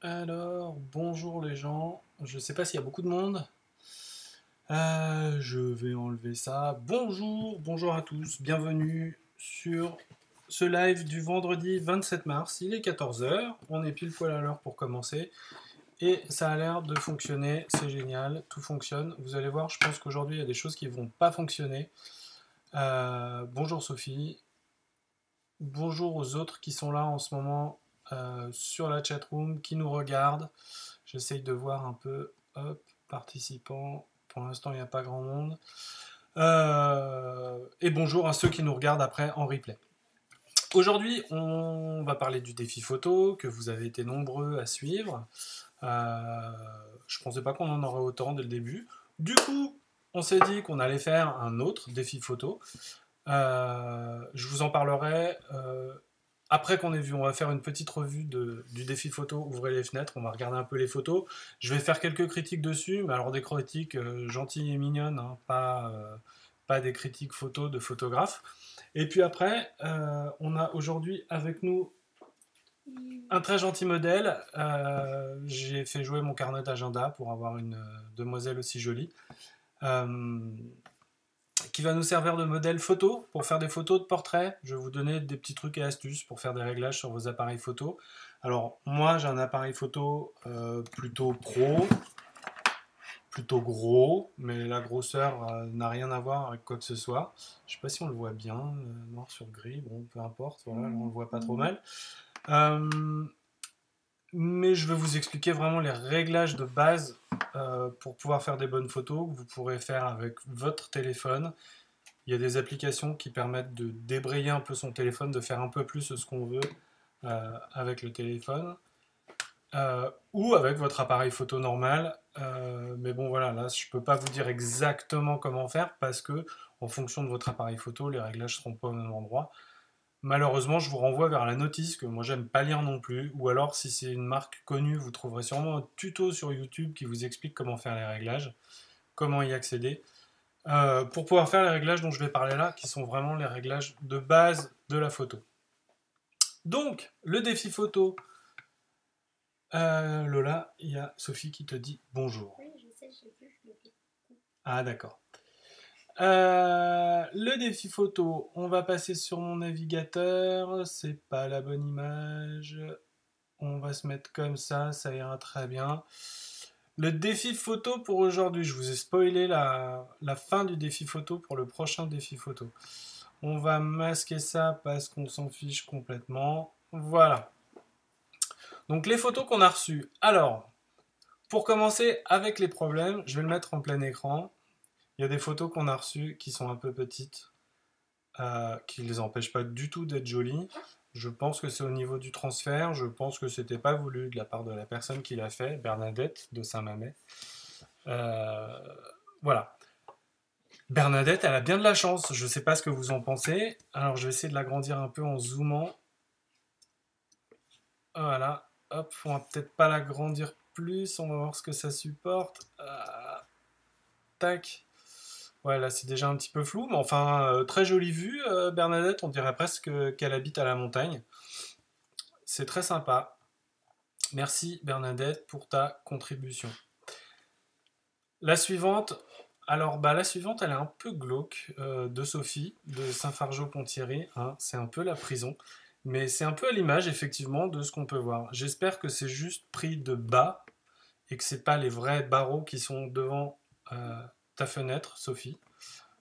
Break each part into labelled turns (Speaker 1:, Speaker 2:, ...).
Speaker 1: Alors, bonjour les gens. Je sais pas s'il y a beaucoup de monde. Euh, je vais enlever ça. Bonjour, bonjour à tous. Bienvenue sur ce live du vendredi 27 mars. Il est 14h. On est pile poil à l'heure pour commencer. Et ça a l'air de fonctionner. C'est génial. Tout fonctionne. Vous allez voir, je pense qu'aujourd'hui, il y a des choses qui vont pas fonctionner. Euh, bonjour Sophie. Bonjour aux autres qui sont là en ce moment euh, sur la chatroom, qui nous regardent. J'essaye de voir un peu, hop, participants. Pour l'instant, il n'y a pas grand monde. Euh, et bonjour à ceux qui nous regardent après en replay. Aujourd'hui, on va parler du défi photo que vous avez été nombreux à suivre. Euh, je ne pensais pas qu'on en aurait autant dès le début. Du coup, on s'est dit qu'on allait faire un autre défi photo. Je vous en parlerai après qu'on ait vu. On va faire une petite revue du défi photo. Ouvrez les fenêtres, on va regarder un peu les photos. Je vais faire quelques critiques dessus, mais alors des critiques euh, gentilles et mignonnes, hein, pas, pas des critiques photos de photographes. Et puis après, on a aujourd'hui avec nous un très gentil modèle. J'ai fait jouer mon carnet d'agenda pour avoir une demoiselle aussi jolie qui va nous servir de modèle photo pour faire des photos de portraits. Je vais vous donner des petits trucs et astuces pour faire des réglages sur vos appareils photo. Alors moi j'ai un appareil photo euh, plutôt pro, plutôt gros, mais la grosseur euh, n'a rien à voir avec quoi que ce soit. Je sais pas si on le voit bien, euh, noir sur gris, bon peu importe, voilà, on le voit pas trop mal mais je vais vous expliquer vraiment les réglages de base euh, pour pouvoir faire des bonnes photos que vous pourrez faire avec votre téléphone. Il y a des applications qui permettent de débrayer un peu son téléphone, de faire un peu plus ce qu'on veut euh, avec le téléphone. Euh, ou avec votre appareil photo normal. mais bon voilà, là je ne peux pas vous dire exactement comment faire parce que en fonction de votre appareil photo, les réglages ne seront pas au même endroit. Malheureusement, je vous renvoie vers la notice que moi j'aime pas lire non plus. Ou alors, si c'est une marque connue, vous trouverez sûrement un tuto sur YouTube qui vous explique comment faire les réglages, comment y accéder. Euh, pour pouvoir faire les réglages dont je vais parler là, qui sont vraiment les réglages de base de la photo. Donc, le défi photo. Euh, Lola, il y a Sophie qui te dit bonjour.
Speaker 2: Oui, je sais, j'ai vu,
Speaker 1: Ah, d'accord. Euh, le défi photo, on va passer sur mon navigateur, c'est pas la bonne image. On va se mettre comme ça, ça ira très bien. Le défi photo pour aujourd'hui, je vous ai spoilé la, la, fin du défi photo pour le prochain défi photo. On va masquer ça parce qu'on s'en fiche complètement. Voilà. Donc les photos qu'on a reçues. Alors, pour commencer avec les problèmes, je vais le mettre en plein écran. Il y a des photos qu'on a reçues qui sont un peu petites, euh, qui ne les empêchent pas du tout d'être jolies. Je pense que c'est au niveau du transfert. Je pense que c'était pas voulu de la part de la personne qui l'a fait, Bernadette de Saint-Mamet. Euh, voilà. Bernadette, elle a bien de la chance. Je ne sais pas ce que vous en pensez. Alors, je vais essayer de l'agrandir un peu en zoomant. Voilà. Hop, on va peut-être pas l'agrandir plus. On va voir ce que ça supporte. Euh, tac. Ouais, là c'est déjà un petit peu flou, mais enfin, euh, très jolie vue, euh, Bernadette, on dirait presque qu'elle habite à la montagne. C'est très sympa. Merci Bernadette pour ta contribution. La suivante, alors bah, la suivante, elle est un peu glauque, euh, de Sophie, de Saint-Fargeau-Ponthierry. Hein, c'est un peu la prison, mais c'est un peu à l'image effectivement de ce qu'on peut voir. J'espère que c'est juste pris de bas et que c'est pas les vrais barreaux qui sont devant ta fenêtre, Sophie.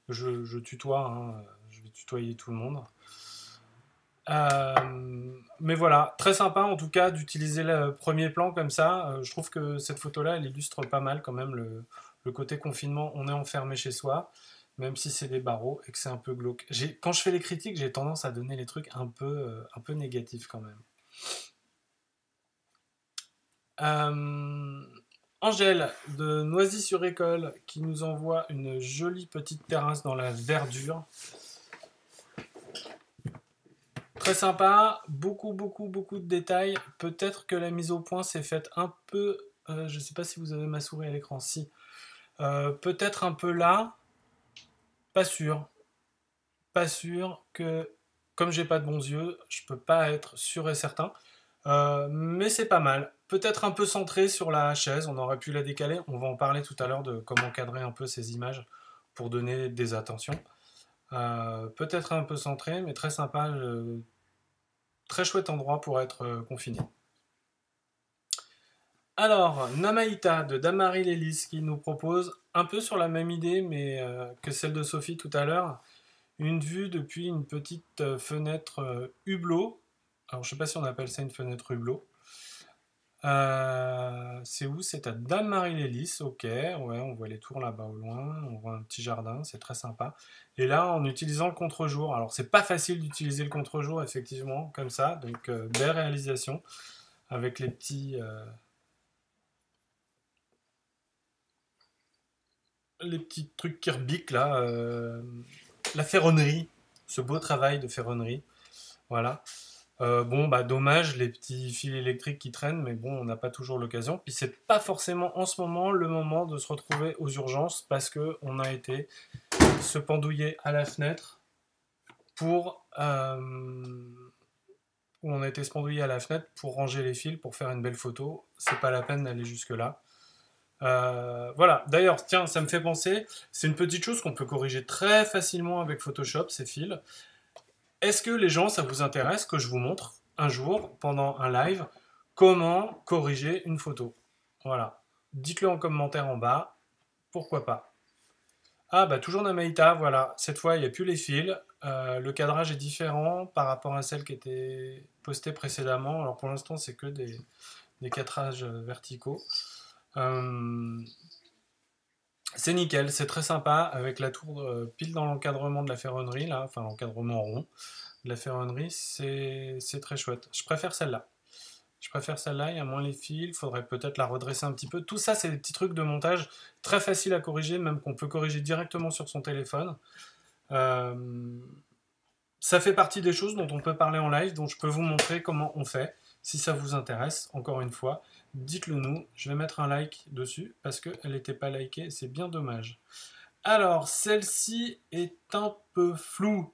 Speaker 1: Je, tutoie, hein, je vais tutoyer tout le monde. Euh, mais voilà, très sympa en tout cas d'utiliser le premier plan comme ça. Euh, je trouve que cette photo-là, elle illustre pas mal quand même le, côté confinement. On est enfermé chez soi, même si c'est des barreaux et que c'est un peu glauque. Quand je fais les critiques, j'ai tendance à donner les trucs un peu, euh, un peu négatifs quand même. Angèle de Noisy-sur-École qui nous envoie une jolie petite terrasse dans la verdure. Très sympa, beaucoup, beaucoup, beaucoup de détails. Peut-être que la mise au point s'est faite un peu. Euh, je ne sais pas si vous avez ma souris à l'écran. Si. Euh, peut-être un peu là. Pas sûr. Pas sûr que. Comme j'ai pas de bons yeux, je peux pas être sûr et certain. Euh, mais c'est pas mal. Peut-être un peu centré sur la chaise, on aurait pu la décaler. On va en parler tout à l'heure de comment cadrer un peu ces images pour donner des attentions. Euh, peut-être un peu centré, mais très sympa. très chouette endroit pour être euh, confiné. Alors, Namaïta de Damari Lélis qui nous propose un peu sur la même idée, mais euh, que celle de Sophie tout à l'heure, une vue depuis une petite fenêtre hublot. Alors, je ne sais pas si on appelle ça une fenêtre hublot. Euh, c'est où? C'est à Dame-Marie-Lélis, ok. Ouais, on voit les tours là-bas au loin, on voit un petit jardin, c'est très sympa. Et là, en utilisant le contre-jour, alors c'est pas facile d'utiliser le contre-jour, effectivement, comme ça, donc euh, belle réalisation, avec les petits... Euh, les petits trucs qui rebiquent là, la ferronnerie, ce beau travail de ferronnerie, voilà. Euh, bon, bah dommage, les petits fils électriques qui traînent, mais bon, on n'a pas toujours l'occasion. Puis c'est pas forcément en ce moment le moment de se retrouver aux urgences parce que on a été se pendouiller à la fenêtre pour euh, on a été à la fenêtre pour ranger les fils pour faire une belle photo. C'est pas la peine d'aller jusque là. Euh, voilà, d'ailleurs, tiens, ça me fait penser, c'est une petite chose qu'on peut corriger très facilement avec Photoshop, ces fils. Est-ce que les gens, ça vous intéresse que je vous montre un jour, pendant un live, comment corriger une photo? Voilà. Dites-le en commentaire en bas. Pourquoi pas? Ah, bah toujours Namaïta, voilà. Cette fois, il n'y a plus les fils. Euh, le cadrage est différent par rapport à celle qui était postée précédemment. Alors pour l'instant, c'est que des, des cadrages verticaux. Euh, c'est nickel, c'est très sympa avec la tour euh, pile dans l'encadrement de la ferronnerie, là, enfin l'encadrement rond de la ferronnerie, c'est très chouette. Je préfère celle-là. Je préfère celle-là, il y a moins les fils, il faudrait peut-être la redresser un petit peu. Tout ça, c'est des petits trucs de montage très faciles à corriger, même qu'on peut corriger directement sur son téléphone. Euh, ça fait partie des choses dont on peut parler en live, dont je peux vous montrer comment on fait, si ça vous intéresse, encore une fois dites-le nous. Je vais mettre un like dessus parce qu'elle n'était pas likée, c'est bien dommage. Alors, celle-ci est un peu floue.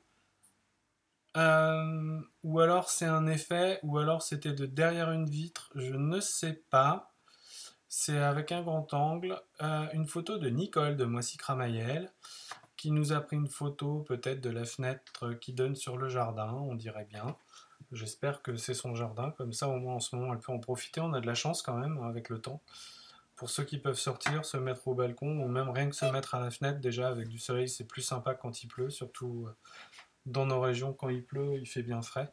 Speaker 1: Euh, ou alors c'est un effet, ou alors c'était de derrière une vitre, je ne sais pas. C'est avec un grand angle. Euh, une photo de Nicole de Moissy Cramayel qui nous a pris une photo peut-être de la fenêtre qui donne sur le jardin, on dirait bien. J'espère que c'est son jardin, comme ça au moins en ce moment elle peut en profiter. On a de la chance quand même avec le temps. Pour ceux qui peuvent sortir, se mettre au balcon ou même rien que se mettre à la fenêtre, déjà avec du soleil c'est plus sympa quand il pleut, surtout euh, dans nos régions quand il pleut, il fait bien frais.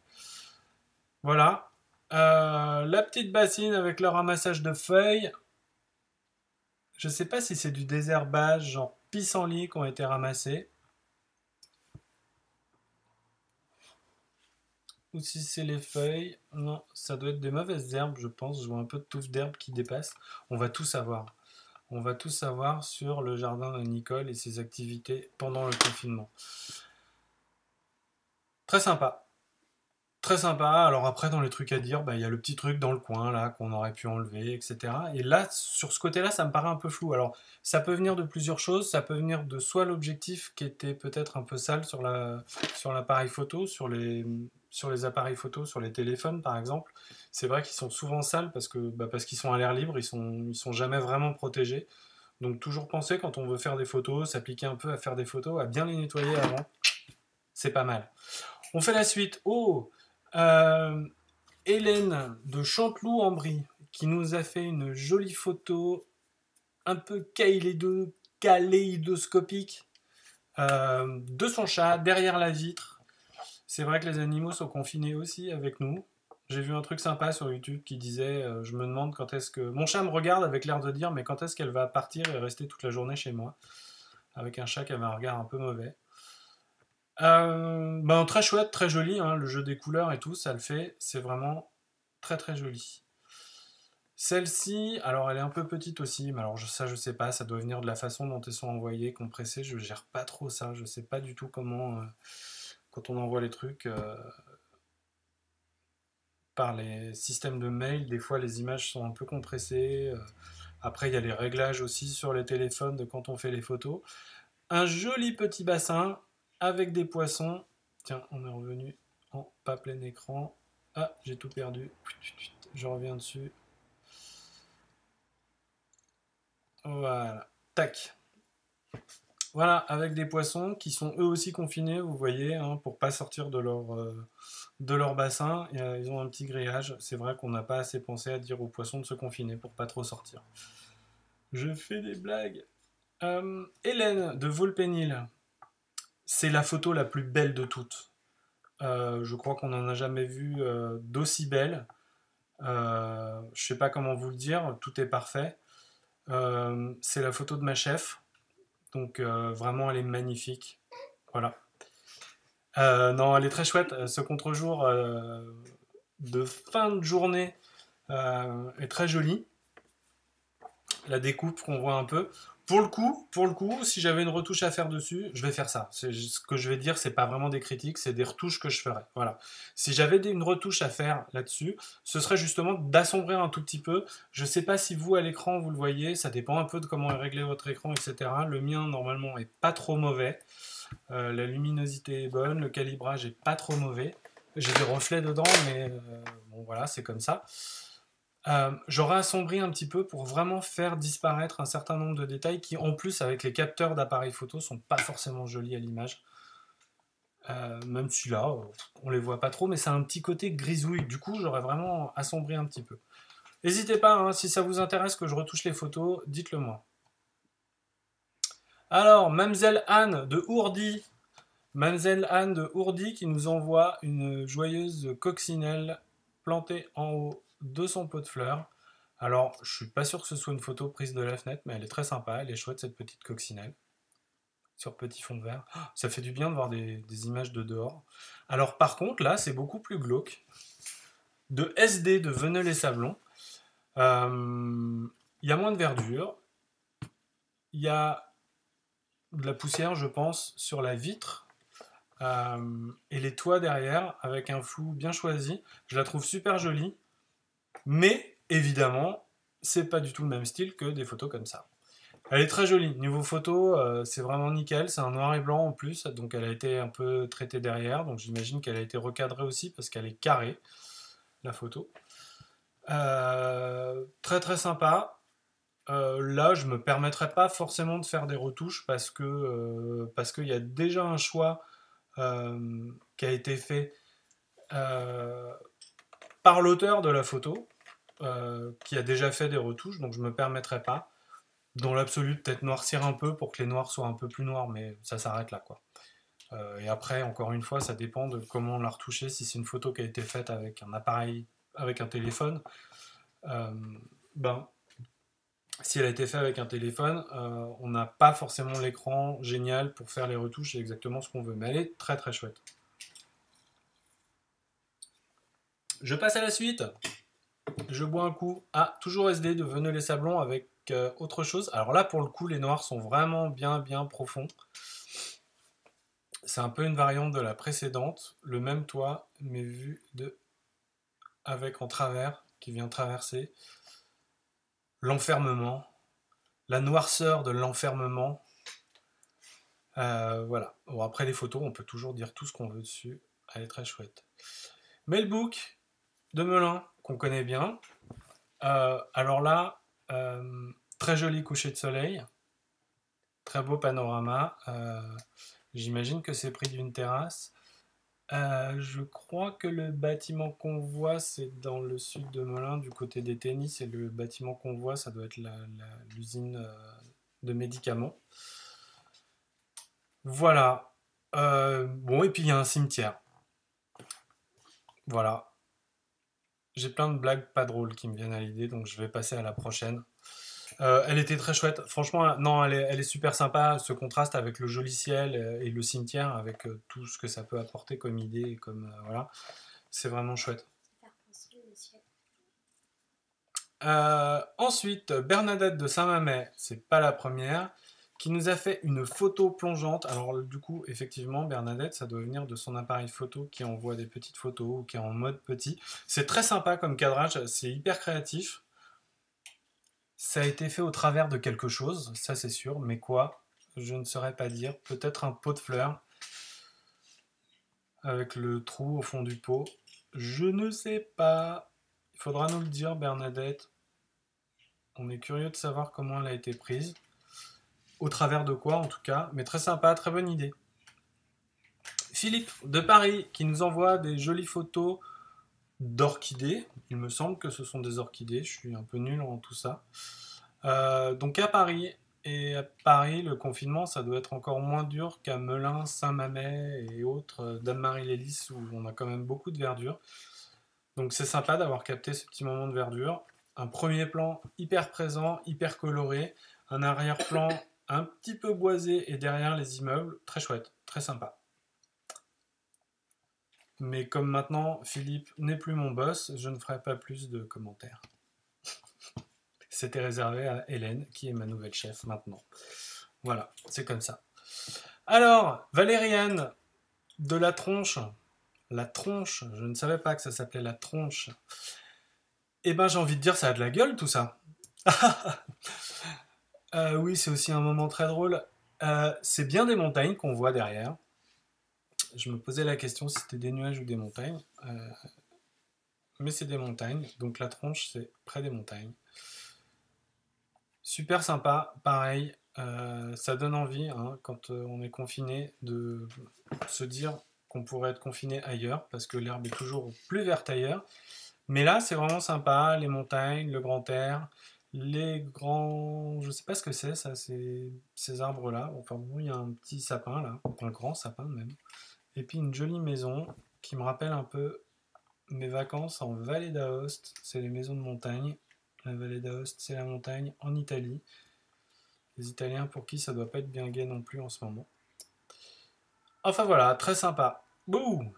Speaker 1: Voilà. Euh, la petite bassine avec le ramassage de feuilles. Je sais pas si c'est du désherbage, genre pissenlit qui ont été ramassés. Ou si c'est les feuilles. Non, ça doit être des mauvaises herbes, je pense. Je vois un peu de touffes d'herbes qui dépassent. On va tout savoir. On va tout savoir sur le jardin de Nicole et ses activités pendant le confinement. Très sympa. Très sympa. Alors après, dans les trucs à dire, bah, il y a le petit truc dans le coin là qu'on aurait pu enlever, etc. Et là, sur ce côté-là, ça me paraît un peu flou. Alors, ça peut venir de plusieurs choses. Ça peut venir de soit l'objectif qui était peut-être un peu sale sur la sur l'appareil photo, sur les sur les appareils photo, sur les téléphones par exemple. C'est vrai qu'ils sont souvent sales parce que bah, qu'ils sont à l'air libre, ils sont sont jamais vraiment protégés. Donc toujours penser quand on veut faire des photos, s'appliquer un peu à faire des photos, à bien les nettoyer avant. C'est pas mal. On fait la suite. Oh euh, Hélène de Chanteloup-en-Brie qui nous a fait une jolie photo un peu kaléidoscopique euh, de son chat derrière la vitre. C'est vrai que les animaux sont confinés aussi avec nous. J'ai vu un truc sympa sur YouTube qui disait euh, Je me demande quand est-ce que. Mon chat me regarde avec l'air de dire Mais quand est-ce qu'elle va partir et rester toute la journée chez moi? Avec un chat qui avait un regard un peu mauvais. Euh, ben, très chouette, très joli, hein, le jeu des couleurs et tout, ça le fait, c'est vraiment très très joli. Celle-ci, alors elle est un peu petite aussi, mais alors ça je sais pas, ça doit venir de la façon dont elles sont envoyées, compressées, je gère pas trop ça, je sais pas du tout comment, euh, quand on envoie les trucs euh, par les systèmes de mail, des fois les images sont un peu compressées. Euh, après, il y a les réglages aussi sur les téléphones de quand on fait les photos. Un joli petit bassin avec des poissons. Tiens, on est revenu en pas plein écran. Ah, j'ai tout perdu. Je reviens dessus. Voilà. Tac. Voilà, avec des poissons qui sont eux aussi confinés, vous voyez, hein, pour pas sortir de leur, euh, bassin. Euh, ils ont un petit grillage. C'est vrai qu'on n'a pas assez pensé à dire aux poissons de se confiner pour pas trop sortir. Je fais des blagues. Euh, Hélène de Volpenil. C'est la photo la plus belle de toutes. je crois qu'on n'en a jamais vu d'aussi belle. je sais pas comment vous le dire, tout est parfait. c'est la photo de ma chef. Donc euh, vraiment, elle est magnifique. Voilà. Euh, non, elle est très chouette. Euh, ce contre-jour de fin de journée est très joli. La découpe qu'on voit un peu. Pour le coup, pour le coup, si j'avais une retouche à faire dessus, je vais faire ça. Ce que je vais dire, c'est pas vraiment des critiques, c'est des retouches que je ferais. Voilà. Si j'avais une retouche à faire là-dessus, ce serait justement d'assombrir un tout petit peu. Je sais pas si vous à l'écran vous le voyez, ça dépend un peu de comment est réglé votre écran, etc. Le mien normalement est pas trop mauvais. Euh, la luminosité est bonne, le calibrage est pas trop mauvais. J'ai des reflets dedans, mais euh, bon voilà, c'est comme ça. Euh, j'aurais assombri un petit peu pour vraiment faire disparaître un certain nombre de détails qui, en plus, avec les capteurs d'appareils photo, sont pas forcément jolis à l'image. Euh, même celui-là, on les voit pas trop, mais c'est un petit côté grisouille. Du coup, j'aurais vraiment assombri un petit peu. N'hésitez pas, hein, si ça vous intéresse que je retouche les photos, dites-le moi. Alors, Mamselle Anne de Ourdi. Mamselle Anne de Ourdi qui nous envoie une joyeuse coccinelle plantée en haut de son pot de fleurs. Alors, je suis pas sûr que ce soit une photo prise de la fenêtre, mais elle est très sympa, elle est chouette cette petite coccinelle. Sur petit fond de verre. Ça fait du bien de voir des, images de dehors. Alors par contre, là, c'est beaucoup plus glauque. De SD de Venel et Sablon. Euh, il y a moins de verdure. Il y a de la poussière, je pense, sur la vitre. Euh, et les toits derrière, avec un flou bien choisi. Je la trouve super jolie. Mais évidemment, c'est pas du tout le même style que des photos comme ça. Elle est très jolie. Niveau photo, euh, c'est vraiment nickel. C'est un noir et blanc en plus, donc elle a été un peu traitée derrière. Donc j'imagine qu'elle a été recadrée aussi parce qu'elle est carrée, la photo. Euh, très très sympa. Euh, là, je me permettrai pas forcément de faire des retouches parce parce qu'il y a déjà un choix qui a été fait par l'auteur de la photo, euh, qui a déjà fait des retouches, donc je ne me permettrai pas. Dans l'absolu, peut-être noircir un peu pour que les noirs soient un peu plus noirs, mais ça s'arrête là. Euh, et après, encore une fois, ça dépend de comment on l'a retouché. Si c'est une photo qui a été faite avec un appareil, avec un téléphone, euh, ben, si elle a été faite avec un téléphone, on n'a pas forcément l'écran génial pour faire les retouches, c'est exactement ce qu'on veut. Mais elle est très très chouette. Je passe à la suite. Je bois un coup. Ah, toujours SD de Veneux les Sablons avec euh, autre chose. Alors là, pour le coup, les noirs sont vraiment bien, bien profonds. C'est un peu une variante de la précédente. Le même toit, mais vu de... avec en travers, qui vient traverser. L'enfermement. La noirceur de l'enfermement. Euh, voilà. Bon, après les photos, on peut toujours dire tout ce qu'on veut dessus. Elle est très chouette. Mailbook, de Melun, qu'on connaît bien. Euh, alors là, euh, très joli coucher de soleil, très beau panorama. Euh, j'imagine que c'est pris d'une terrasse. je crois que le bâtiment qu'on voit, c'est dans le sud de Melun, du côté des tennis, et le bâtiment qu'on voit, ça doit être l'usine de médicaments. Voilà. bon, et puis il y a un cimetière. Voilà. J'ai plein de blagues pas drôles qui me viennent à l'idée, donc je vais passer à la prochaine. Euh, elle était très chouette. Franchement, non, elle est, super sympa. Ce contraste avec le joli ciel et le cimetière, avec euh, tout ce que ça peut apporter comme idée, comme euh, voilà, c'est vraiment chouette. ensuite, Bernadette de Saint-Mamet, c'est pas la première qui nous a fait une photo plongeante. Alors du coup, effectivement, Bernadette, ça doit venir de son appareil photo qui envoie des petites photos ou qui est en mode petit. C'est très sympa comme cadrage, c'est hyper créatif. Ça a été fait au travers de quelque chose, ça c'est sûr, mais quoi Je ne saurais pas dire. Peut-être un pot de fleurs avec le trou au fond du pot. Je ne sais pas. Il faudra nous le dire, Bernadette. On est curieux de savoir comment elle a été prise. Au travers de quoi, en tout cas. Mais très sympa, très bonne idée. Philippe de Paris qui nous envoie des jolies photos d'orchidées. Il me semble que ce sont des orchidées. Je suis un peu nul en tout ça. Euh, donc à Paris, et à Paris, le confinement, ça doit être encore moins dur qu'à Melun, Saint-Mamet et autres, euh, Dame-Marie-Lélis, où on a quand même beaucoup de verdure. Donc c'est sympa d'avoir capté ce petit moment de verdure. Un premier plan hyper présent, hyper coloré. Un arrière-plan un petit peu boisé et derrière les immeubles. Très chouette, très sympa. Mais comme maintenant Philippe n'est plus mon boss, je ne ferai pas plus de commentaires. C'était réservé à Hélène, qui est ma nouvelle chef maintenant. Voilà, c'est comme ça. Alors, Valériane de la tronche. La tronche, je ne savais pas que ça s'appelait la tronche. Eh ben, j'ai envie de dire, ça a de la gueule tout ça. Euh, oui, c'est aussi un moment très drôle. Euh, c'est bien des montagnes qu'on voit derrière. Je me posais la question si c'était des nuages ou des montagnes. Euh, mais c'est des montagnes, donc la tronche, c'est près des montagnes. Super sympa, pareil, ça donne envie hein, quand on est confiné de se dire qu'on pourrait être confiné ailleurs parce que l'herbe est toujours plus verte ailleurs. Mais là, c'est vraiment sympa, les montagnes, le grand air, les grands. Je sais pas ce que c'est, ça, ces arbres-là. Enfin bon, il y a un petit sapin là, un grand sapin même. Et puis une jolie maison qui me rappelle un peu mes vacances en Vallée d'Aoste. C'est les maisons de montagne la vallée d'Aoste, c'est la montagne en Italie. Les Italiens pour qui ça doit pas être bien gay non plus en ce moment. Enfin voilà, très sympa. Bouh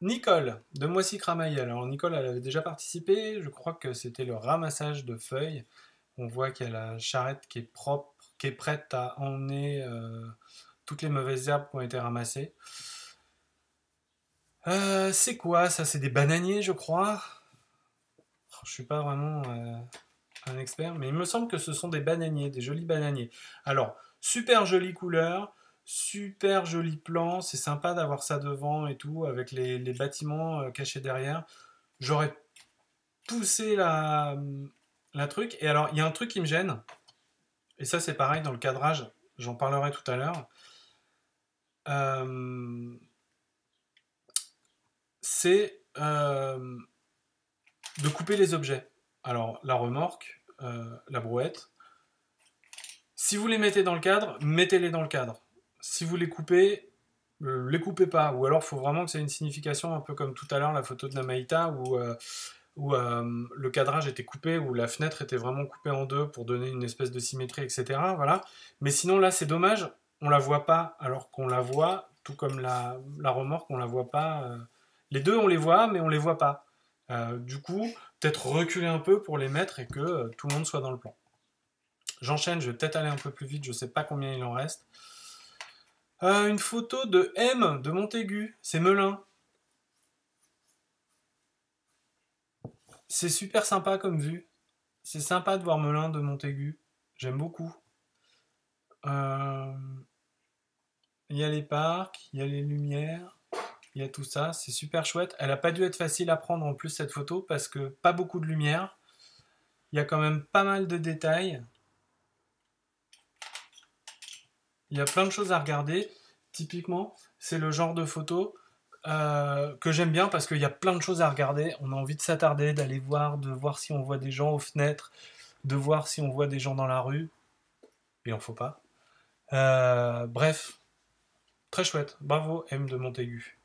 Speaker 1: Nicole de Moissy Cramaillel. Alors Nicole, elle avait déjà participé. Je crois que c'était le ramassage de feuilles. On voit qu'il y a la charrette qui est propre, qui est prête à emmener euh, toutes les mauvaises herbes qui ont été ramassées. Euh, c'est quoi ça? C'est des bananiers, je crois. Je suis pas vraiment euh, un expert, mais il me semble que ce sont des bananiers, des jolis bananiers. Alors, super jolie couleur, super joli plan, c'est sympa d'avoir ça devant et tout, avec les, bâtiments euh, cachés derrière. J'aurais poussé la, la truc. Et alors, il y a un truc qui me gêne, et ça c'est pareil dans le cadrage, j'en parlerai tout à l'heure. Euh, c'est de couper les objets. Alors, la remorque, euh, la brouette. Si vous les mettez dans le cadre, mettez-les dans le cadre. Si vous les coupez, euh, les coupez pas. Ou alors, il faut vraiment que ça ait une signification, un peu comme tout à l'heure la photo de Namaïta, où, euh, où le cadrage était coupé, où la fenêtre était vraiment coupée en deux pour donner une espèce de symétrie, etc. Voilà. Mais sinon, là, c'est dommage, on la voit pas, alors qu'on la voit, tout comme la, remorque, on la voit pas. Les deux, on les voit, mais on les voit pas. Euh, du coup, peut-être reculer un peu pour les mettre et que euh, tout le monde soit dans le plan. J'enchaîne, je vais peut-être aller un peu plus vite, je ne sais pas combien il en reste. Euh, une photo de M de Montaigu, c'est Melun. C'est super sympa comme vue. C'est sympa de voir Melun de Montaigu. J'aime beaucoup. Il y a les parcs, il y a les lumières il y a tout ça, c'est super chouette. Elle n'a pas dû être facile à prendre en plus cette photo parce que pas beaucoup de lumière. Il y a quand même pas mal de détails. Il y a plein de choses à regarder. Typiquement, c'est le genre de photo euh, que j'aime bien parce qu'il y a plein de choses à regarder. On a envie de s'attarder, d'aller voir, de voir si on voit des gens aux fenêtres, de voir si on voit des gens dans la rue. Il en faut pas. Euh, bref, très chouette. Bravo M de Montaigu.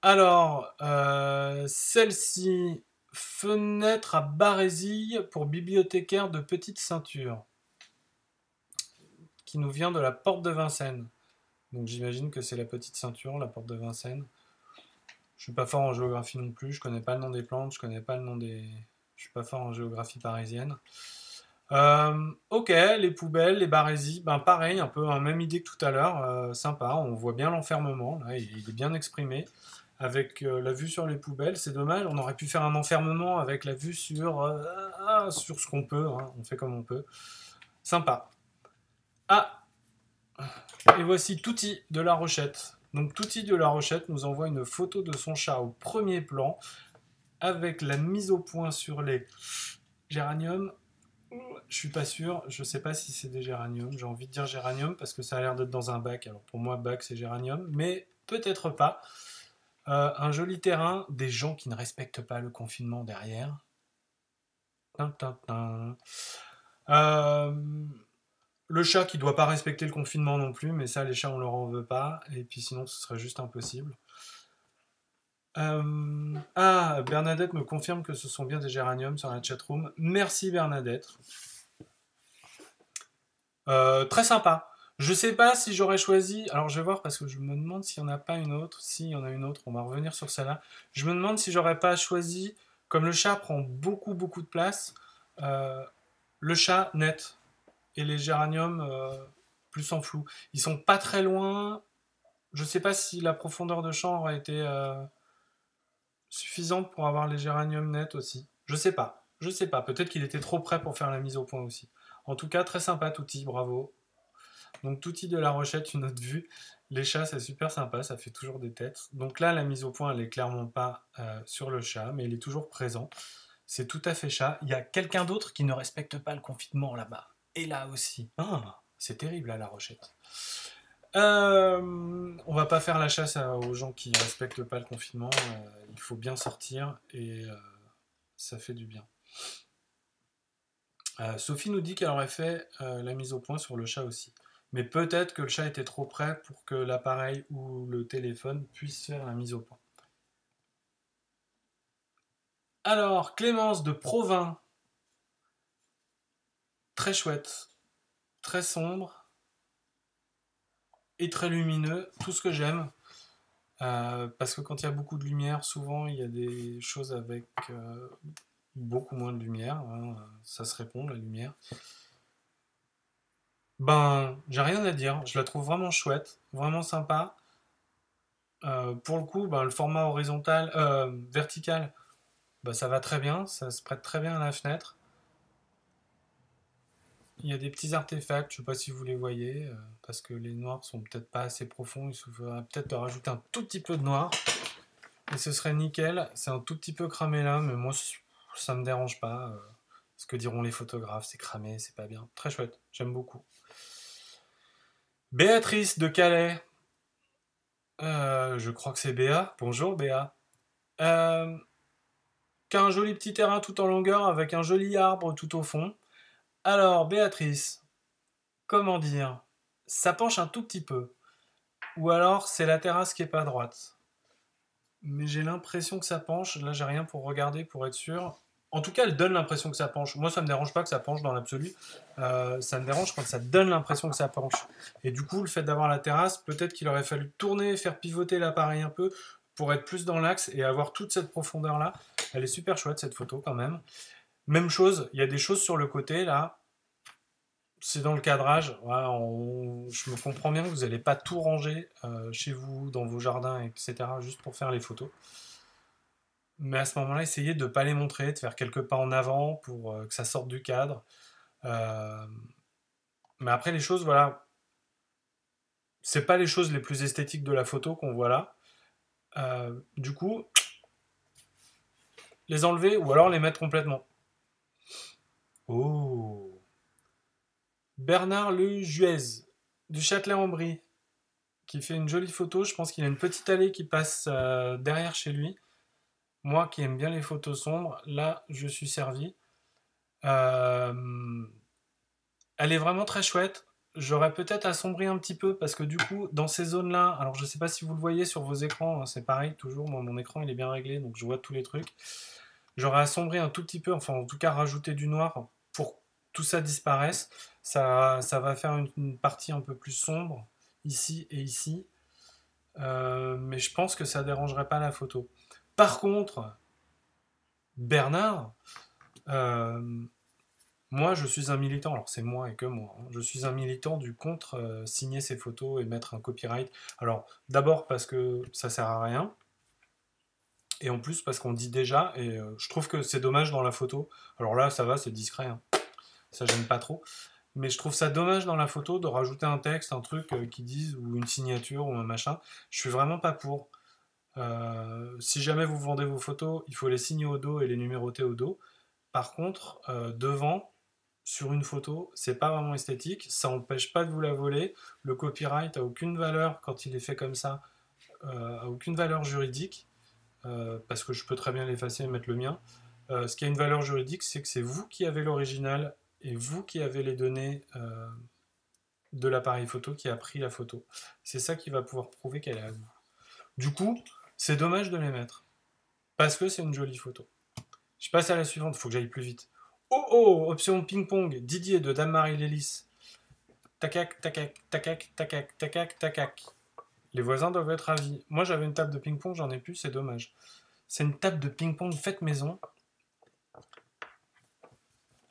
Speaker 1: Alors, euh, celle-ci, fenêtre à Barésie pour bibliothécaire de petite ceinture, qui nous vient de la porte de Vincennes. Donc j'imagine que c'est la petite ceinture, la porte de Vincennes. Je suis pas fort en géographie non plus, je connais pas le nom des plantes, je connais pas le nom des. Je suis pas fort en géographie parisienne. Euh, ok, les poubelles, les barésies, ben pareil, un peu la même idée que tout à l'heure, euh, sympa, on voit bien l'enfermement, là, il est bien exprimé avec euh, la vue sur les poubelles. C'est dommage, on aurait pu faire un enfermement avec la vue sur, ah, sur ce qu'on peut. Hein. On fait comme on peut. Sympa. Ah Et voici Touti de la Rochette. Donc Touti de la Rochette nous envoie une photo de son chat au premier plan avec la mise au point sur les Géranium, je suis pas sûr. Je sais pas si c'est des géraniums. J'ai envie de dire géranium parce que ça a l'air d'être dans un bac. Alors pour moi, bac c'est géranium, mais peut-être pas. Euh, un joli terrain, des gens qui ne respectent pas le confinement derrière. Euh, le chat qui doit pas respecter le confinement non plus, mais ça, les chats, on leur en veut pas. Et puis sinon, ce serait juste impossible. Euh, ah, Bernadette me confirme que ce sont bien des géraniums sur la chatroom. Merci Bernadette. Euh, très sympa. Je sais pas si j'aurais choisi. Alors je vais voir parce que je me demande s'il n'y en a pas une autre. S'il y en a une autre, on va revenir sur celle-là. Je me demande si j'aurais pas choisi, comme le chat prend beaucoup beaucoup de place, euh, le chat net et les géraniums plus en flou. Ils sont pas très loin. Je sais pas si la profondeur de champ aurait été suffisante pour avoir les géraniums nets aussi. Je sais pas. Je sais pas. Peut-être qu'il était trop près pour faire la mise au point aussi. En tout cas, très sympa Touti, bravo. Donc Touti de la Rochette, une autre vue. Les chats, c'est super sympa, ça fait toujours des têtes. Donc là, la mise au point, elle est clairement pas euh, sur le chat, mais il est toujours présent. C'est tout à fait chat. Il y a quelqu'un d'autre qui ne respecte pas le confinement là-bas. Et là aussi. Ah, c'est terrible à la Rochette. Euh, on va pas faire la chasse aux gens qui respectent pas le confinement. Euh, il faut bien sortir et euh, ça fait du bien. Sophie nous dit qu'elle aurait fait la mise au point sur le chat aussi. Mais peut-être que le chat était trop près pour que l'appareil ou le téléphone puisse faire la mise au point. Alors, Clémence de Provins. Très chouette. Très sombre et très lumineux, tout ce que j'aime. Euh, parce que quand il y a beaucoup de lumière, souvent il y a des choses avec euh, beaucoup moins de lumière. Hein. ça se répond, la lumière. Ben, j'ai rien à dire. Je la trouve vraiment chouette, vraiment sympa. Euh, pour le coup, ben, le format horizontal, vertical, ben, ça va très bien. Ça se prête très bien à la fenêtre. Il y a des petits artefacts, je sais pas si vous les voyez, euh, parce que les noirs sont peut-être pas assez profonds, il faudrait peut-être rajouter un tout petit peu de noir. Et ce serait nickel, c'est un tout petit peu cramé là, mais moi ça me dérange pas. Euh, ce que diront les photographes, c'est cramé, c'est pas bien. Très chouette, j'aime beaucoup. Béatrice de Calais. Euh, je crois que c'est Béa. Bonjour Béa. Qu'un joli petit terrain tout en longueur avec un joli arbre tout au fond. Alors, Béatrice, comment dire? Ça penche un tout petit peu. Ou alors, c'est la terrasse qui est pas droite. Mais j'ai l'impression que ça penche. Là, j'ai rien pour regarder pour être sûr. En tout cas, elle donne l'impression que ça penche. Moi, ça me dérange pas que ça penche dans l'absolu. Euh, ça me dérange quand ça donne l'impression que ça penche. Et du coup, le fait d'avoir la terrasse, peut-être qu'il aurait fallu tourner, faire pivoter l'appareil un peu pour être plus dans l'axe et avoir toute cette profondeur-là. Elle est super chouette, cette photo, quand même. Même chose, il y a des choses sur le côté là. C'est dans le cadrage. je me comprends bien que vous n'allez pas tout ranger euh, chez vous, dans vos jardins, etc. juste pour faire les photos. Mais à ce moment-là, essayez de ne pas les montrer, de faire quelques pas en avant pour euh, que ça sorte du cadre. Euh, mais après, les choses, voilà. C'est pas les choses les plus esthétiques de la photo qu'on voit là. du coup, les enlever ou alors les mettre complètement. Oh Bernard Le Juez, du Châtelet-en-Brie, qui fait une jolie photo. Je pense qu'il a une petite allée qui passe euh, derrière chez lui. Moi qui aime bien les photos sombres, là je suis servi. Euh, elle est vraiment très chouette. J'aurais peut-être assombri un petit peu parce que du coup, dans ces zones-là, alors je ne sais pas si vous le voyez sur vos écrans, hein, c'est pareil toujours. Mon écran il est bien réglé donc je vois tous les trucs. J'aurais assombri un tout petit peu, enfin en tout cas rajouté du noir tout ça disparaisse. Ça, va faire une, partie un peu plus sombre ici et ici. Euh, mais je pense que ça dérangerait pas la photo. Par contre, Bernard, euh, moi je suis un militant, alors c'est moi et que moi, hein. je suis un militant du contre euh, signer ses photos et mettre un copyright. Alors d'abord parce que ça sert à rien, et en plus, parce qu'on dit déjà, et je trouve que c'est dommage dans la photo. Alors là, ça va, c'est discret. Hein. Ça gêne pas trop. Mais je trouve ça dommage dans la photo de rajouter un texte, un truc euh, qui dise, ou une signature, ou un machin. Je suis vraiment pas pour. Euh, si jamais vous vendez vos photos, il faut les signer au dos et les numéroter au dos. Par contre, euh, devant, sur une photo, c'est pas vraiment esthétique. Ça n'empêche pas de vous la voler. Le copyright a aucune valeur quand il est fait comme ça, a aucune valeur juridique, parce que je peux très bien l'effacer et mettre le mien. Ce qui a une valeur juridique, c'est que c'est vous qui avez l'original et vous qui avez les données euh, de l'appareil photo qui a pris la photo. C'est ça qui va pouvoir prouver qu'elle est à vous. Du coup, c'est dommage de les mettre. Parce que c'est une jolie photo. Je passe à la suivante, il faut que j'aille plus vite. Oh oh, option ping-pong, Didier de Dame-Marie Lélis. Tacac, tacac, tacac, tacac, tacac, tacac. Les voisins doivent être ravis. Moi j'avais une table de ping-pong, j'en ai plus, c'est dommage. C'est une table de ping-pong faite maison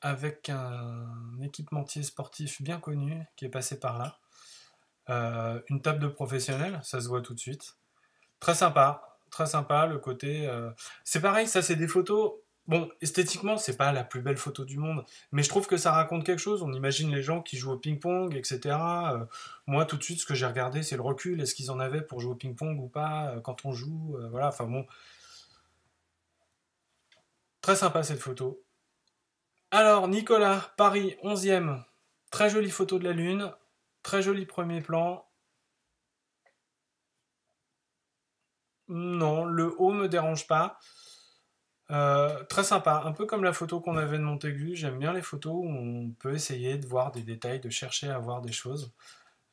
Speaker 1: avec un équipementier sportif bien connu qui est passé par là. Euh, une table de professionnel, ça se voit tout de suite. Très sympa, très sympa le côté. euh, C'est pareil, ça c'est des photos. Bon, esthétiquement, c'est pas la plus belle photo du monde, mais je trouve que ça raconte quelque chose. On imagine les gens qui jouent au ping-pong, etc. Euh, moi, tout de suite, ce que j'ai regardé, c'est le recul. Est-ce qu'ils en avaient pour jouer au ping-pong ou pas quand on joue Voilà, enfin bon. Très sympa cette photo. Alors, Nicolas, Paris, 11e. Très jolie photo de la Lune. Très joli premier plan. Non, le haut me dérange pas. Euh, très sympa, un peu comme la photo qu'on avait de Montaigu. J'aime bien les photos où on peut essayer de voir des détails, de chercher à voir des choses.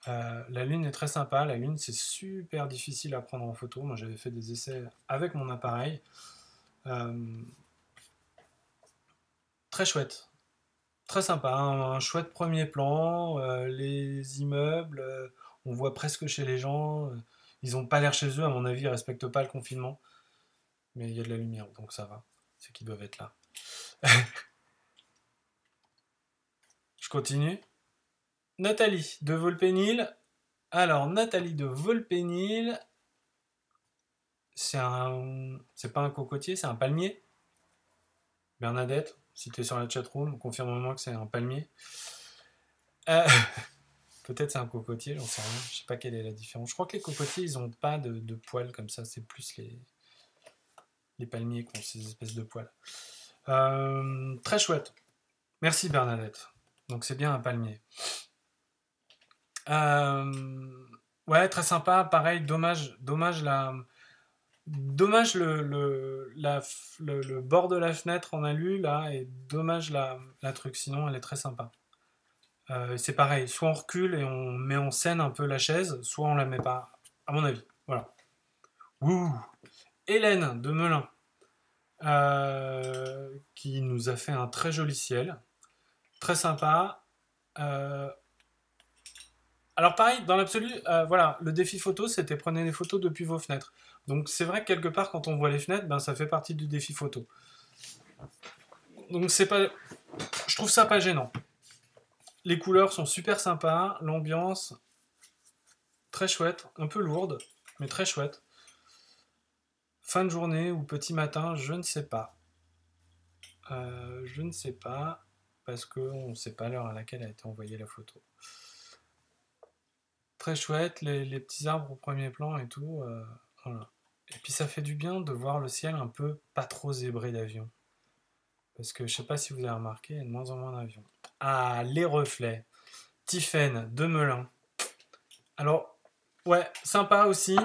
Speaker 1: Euh, la lune est très sympa. La lune, c'est super difficile à prendre en photo. Moi, j'avais fait des essais avec mon appareil. Euh, très chouette. Très sympa. Un, un chouette premier plan. euh, les immeubles, euh, on voit presque chez les gens. euh, ils n'ont pas l'air chez eux, à mon avis, ils respectent pas le confinement. Mais il y a de la lumière, donc ça va. C'est qu'ils doivent être là. Je continue. Nathalie de Volpénil. Alors, Nathalie de Volpénil, c'est un. C'est pas un cocotier, c'est un palmier. Bernadette, si tu es sur la chatroom, confirme-moi que c'est un palmier. Euh, Peut-être c'est un cocotier, j'en sais rien. Je sais pas quelle est la différence. Je crois que les cocotiers, ils ont pas de, poils comme ça. C'est plus les, les palmiers qui ont ces espèces de poils. Euh, très chouette. Merci Bernadette. Donc c'est bien un palmier. Euh, ouais, très sympa. Pareil, dommage, dommage la, dommage le, bord de la fenêtre en alu là, et dommage la, truc. Sinon, elle est très sympa. Euh, c'est pareil, soit on recule et on met en scène un peu la chaise, soit on la met pas. À mon avis, voilà. Hélène de Melun, euh, qui nous a fait un très joli ciel, très sympa. Euh, alors pareil, dans l'absolu, voilà, le défi photo, c'était prenez des photos depuis vos fenêtres. Donc c'est vrai que quelque part, quand on voit les fenêtres, ben, ça fait partie du défi photo. Donc c'est pas, je trouve ça pas gênant. Les couleurs sont super sympas, l'ambiance très chouette, un peu lourde, mais très chouette. Fin de journée ou petit matin, je ne sais pas. Euh, je ne sais pas, parce qu'on ne sait pas l'heure à laquelle a été envoyée la photo. Très chouette, les, petits arbres au premier plan et tout. euh, voilà. Et puis ça fait du bien de voir le ciel un peu pas trop zébré d'avions. Parce que je sais pas si vous avez remarqué, il y a de moins en moins d'avions. Ah, les reflets. Tiphaine de Melun. Alors, ouais, sympa aussi.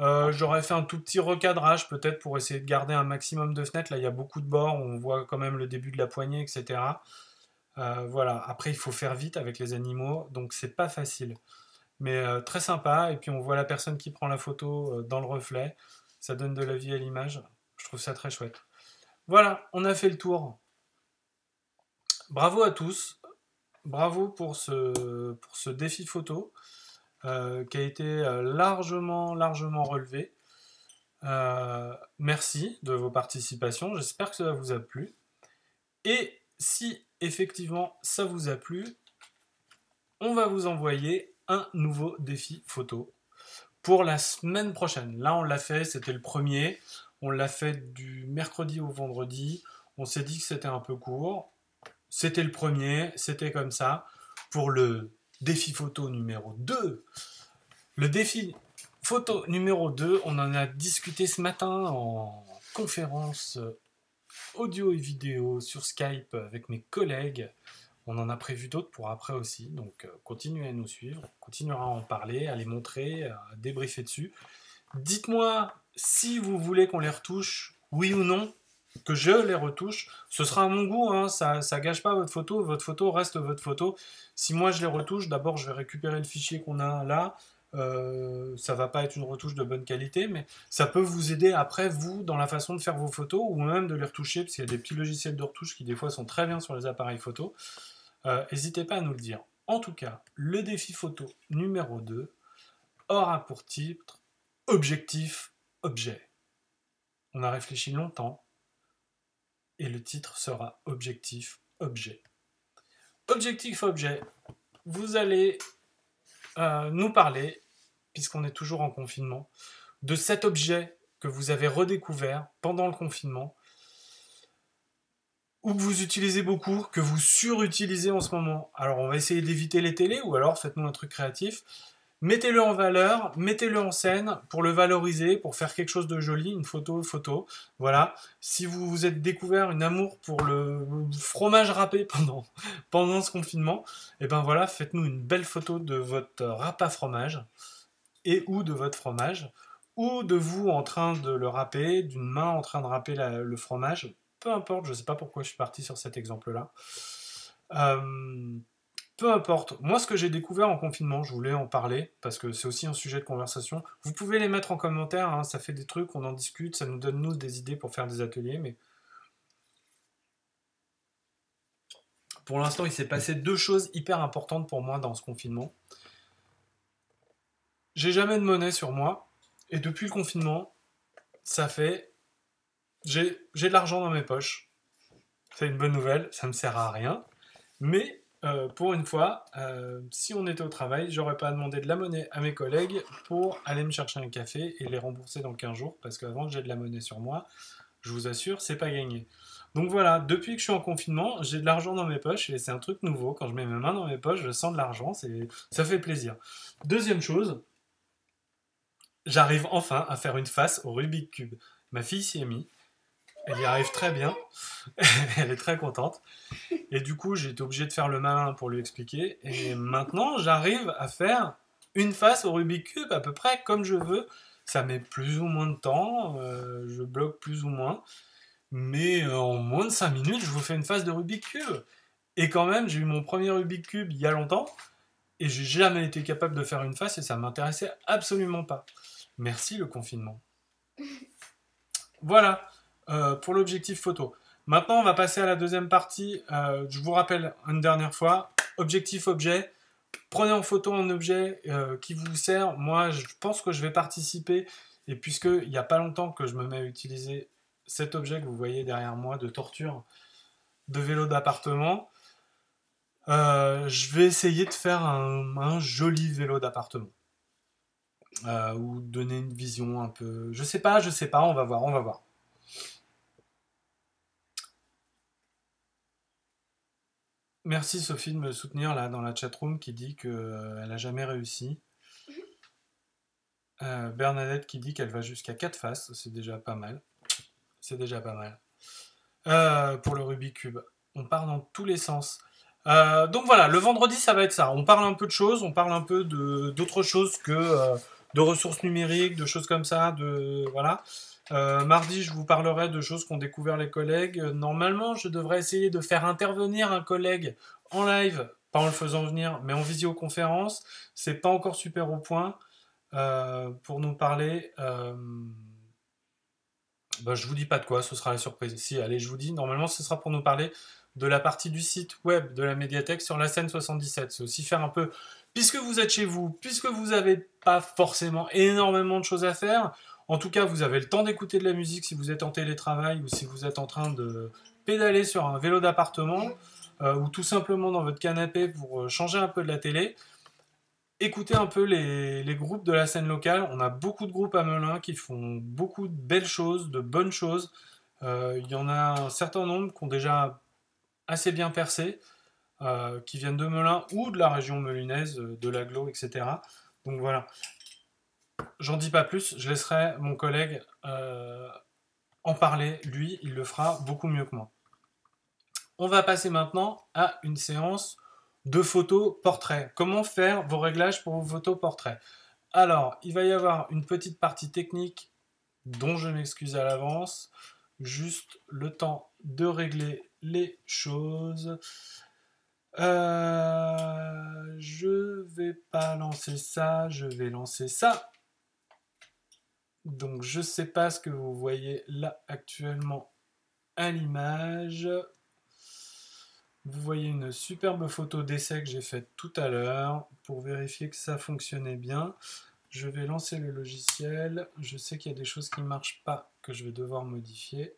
Speaker 1: Euh, J'aurais fait un tout petit recadrage peut-être pour essayer de garder un maximum de fenêtres. Là, il y a beaucoup de bords, on voit quand même le début de la poignée, etc. Euh, voilà, après, il faut faire vite avec les animaux, donc c'est pas facile. Mais euh, très sympa, et puis on voit la personne qui prend la photo euh, dans le reflet. Ça donne de la vie à l'image. Je trouve ça très chouette. Voilà, on a fait le tour. Bravo à tous. Bravo pour ce, pour ce défi photo euh, qui a été largement, largement relevé. Merci de vos participations. J'espère que cela vous a plu. Et si effectivement ça vous a plu, on va vous envoyer un nouveau défi photo pour la semaine prochaine. Là, on l'a fait, c'était le premier. On l'a fait du mercredi au vendredi. On s'est dit que c'était un peu court. C'était le premier, c'était comme ça. Pour le défi photo numéro 2, le défi photo numéro 2, on en a discuté ce matin en conférence audio et vidéo sur Skype avec mes collègues. On en a prévu d'autres pour après aussi, donc euh, continuez à nous suivre, on continuera à en parler, à les montrer, à débriefer dessus. Dites-moi si vous voulez qu'on les retouche, oui ou non, que je les retouche. Ce sera à mon goût, hein, ça, ça gâche pas votre photo, votre photo reste votre photo. Si moi je les retouche, d'abord je vais récupérer le fichier qu'on a là, euh, ça va pas être une retouche de bonne qualité, mais ça peut vous aider après, vous, dans la façon de faire vos photos, ou même de les retoucher, parce qu'il y a des petits logiciels de retouche qui des fois sont très bien sur les appareils photo. Euh, n'hésitez pas à nous le dire. En tout cas, le défi photo numéro 2 aura pour titre Objectif, objet. On a réfléchi longtemps, et le titre sera Objectif, objet. Objectif, objet. Vous allez euh, nous parler puisqu'on est toujours en confinement, de cet objet que vous avez redécouvert pendant le confinement, ou que vous utilisez beaucoup, que vous surutilisez en ce moment. Alors on va essayer d'éviter les télés, ou alors faites-nous un truc créatif. Mettez-le en valeur, mettez-le en scène pour le valoriser, pour faire quelque chose de joli, une photo, photo. Voilà. Si vous vous êtes découvert une amour pour le fromage râpé pendant, pendant ce confinement, et eh ben voilà, faites-nous une belle photo de votre râpe à fromage et ou de votre fromage, ou de vous en train de le râper, d'une main en train de râper le fromage. Peu importe, je ne sais pas pourquoi je suis parti sur cet exemple-là. Euh, peu importe. Moi, ce que j'ai découvert en confinement, je voulais en parler parce que c'est aussi un sujet de conversation. Vous pouvez les mettre en commentaire, hein, ça fait des trucs, on en discute, ça nous donne nous des idées pour faire des ateliers, mais pour l'instant, il s'est passé deux choses hyper importantes pour moi dans ce confinement. J'ai jamais de monnaie sur moi. Et depuis le confinement, ça fait. J'ai de l'argent dans mes poches. C'est une bonne nouvelle, ça me sert à rien. Mais euh, pour une fois, euh, si on était au travail, j'aurais pas demandé de la monnaie à mes collègues pour aller me chercher un café et les rembourser dans 15 jours, parce qu'avant que j'ai de la monnaie sur moi, je vous assure, c'est pas gagné. Donc voilà, depuis que je suis en confinement, j'ai de l'argent dans mes poches et c'est un truc nouveau. Quand je mets mes mains dans mes poches, je sens de l'argent, ça fait plaisir. Deuxième chose, j'arrive enfin à faire une face au Rubik Cube. Ma fille s'y est mise. Elle y arrive très bien. Elle est très contente. Et du coup, j'ai été obligé de faire le malin pour lui expliquer. Et maintenant, j'arrive à faire une face au Rubik Cube à peu près comme je veux. Ça met plus ou moins de temps. Euh, je bloque plus ou moins. Mais euh, en moins de 5 minutes, je vous fais une face de Rubik Cube. Et quand même, j'ai eu mon premier Rubik Cube il y a longtemps. Et j'ai jamais été capable de faire une face et ça m'intéressait absolument pas. Merci le confinement. Voilà pour l'objectif photo. Maintenant, on va passer à la deuxième partie. Euh, je vous rappelle une dernière fois, objectif objet. Prenez en photo un objet euh, qui vous sert. Moi, je pense que je vais participer. Et puisqu'il n'y a pas longtemps que je me mets à utiliser cet objet que vous voyez derrière moi de torture de vélo d'appartement, je vais essayer de faire un joli vélo d'appartement. Euh, ou donner une vision un peu. Je sais pas, je sais pas, on va voir, on va voir. Merci Sophie de me soutenir là dans la chatroom qui dit qu'elle euh, n'a jamais réussi. Euh, Bernadette qui dit qu'elle va jusqu'à 4 faces, c'est déjà pas mal. C'est déjà pas mal. pour le Rubik's Cube, on part dans tous les sens. donc voilà, le vendredi ça va être ça. On parle un peu de choses, on parle un peu d'autres choses que de ressources numériques, de choses comme ça, de voilà. Euh, mardi, je vous parlerai de choses qu'ont découvert les collègues. Normalement, je devrais essayer de faire intervenir un collègue en live, pas en le faisant venir, mais en visioconférence. C'est pas encore super au point euh, pour nous parler. Euh... Bah, je vous dis pas de quoi, ce sera la surprise. Si, allez, je vous dis. Normalement, ce sera pour nous parler de la partie du site web de la médiathèque sur la scène 77. C'est aussi faire un peu puisque vous êtes chez vous, puisque vous n'avez pas forcément énormément de choses à faire, en tout cas, vous avez le temps d'écouter de la musique si vous êtes en télétravail ou si vous êtes en train de pédaler sur un vélo d'appartement euh, ou tout simplement dans votre canapé pour euh, changer un peu de la télé. Écoutez un peu les, groupes de la scène locale. On a beaucoup de groupes à Melun qui font beaucoup de belles choses, de bonnes choses. Euh, il y en a un certain nombre qui ont déjà assez bien percé. Qui viennent de Melun ou de la région melunaise, de l'aglo, etc. Donc voilà. J'en dis pas plus, je laisserai mon collègue euh, en parler, lui, il le fera beaucoup mieux que moi. On va passer maintenant à une séance de photos portrait. Comment faire vos réglages pour vos photos portraits Alors, il va y avoir une petite partie technique dont je m'excuse à l'avance. Juste le temps de régler les choses. Euh, je vais pas lancer ça, je vais lancer ça. Donc je sais pas ce que vous voyez là actuellement à l'image. Vous voyez une superbe photo d'essai que j'ai faite tout à l'heure pour vérifier que ça fonctionnait bien. Je vais lancer le logiciel. Je sais qu'il y a des choses qui ne marchent pas que je vais devoir modifier.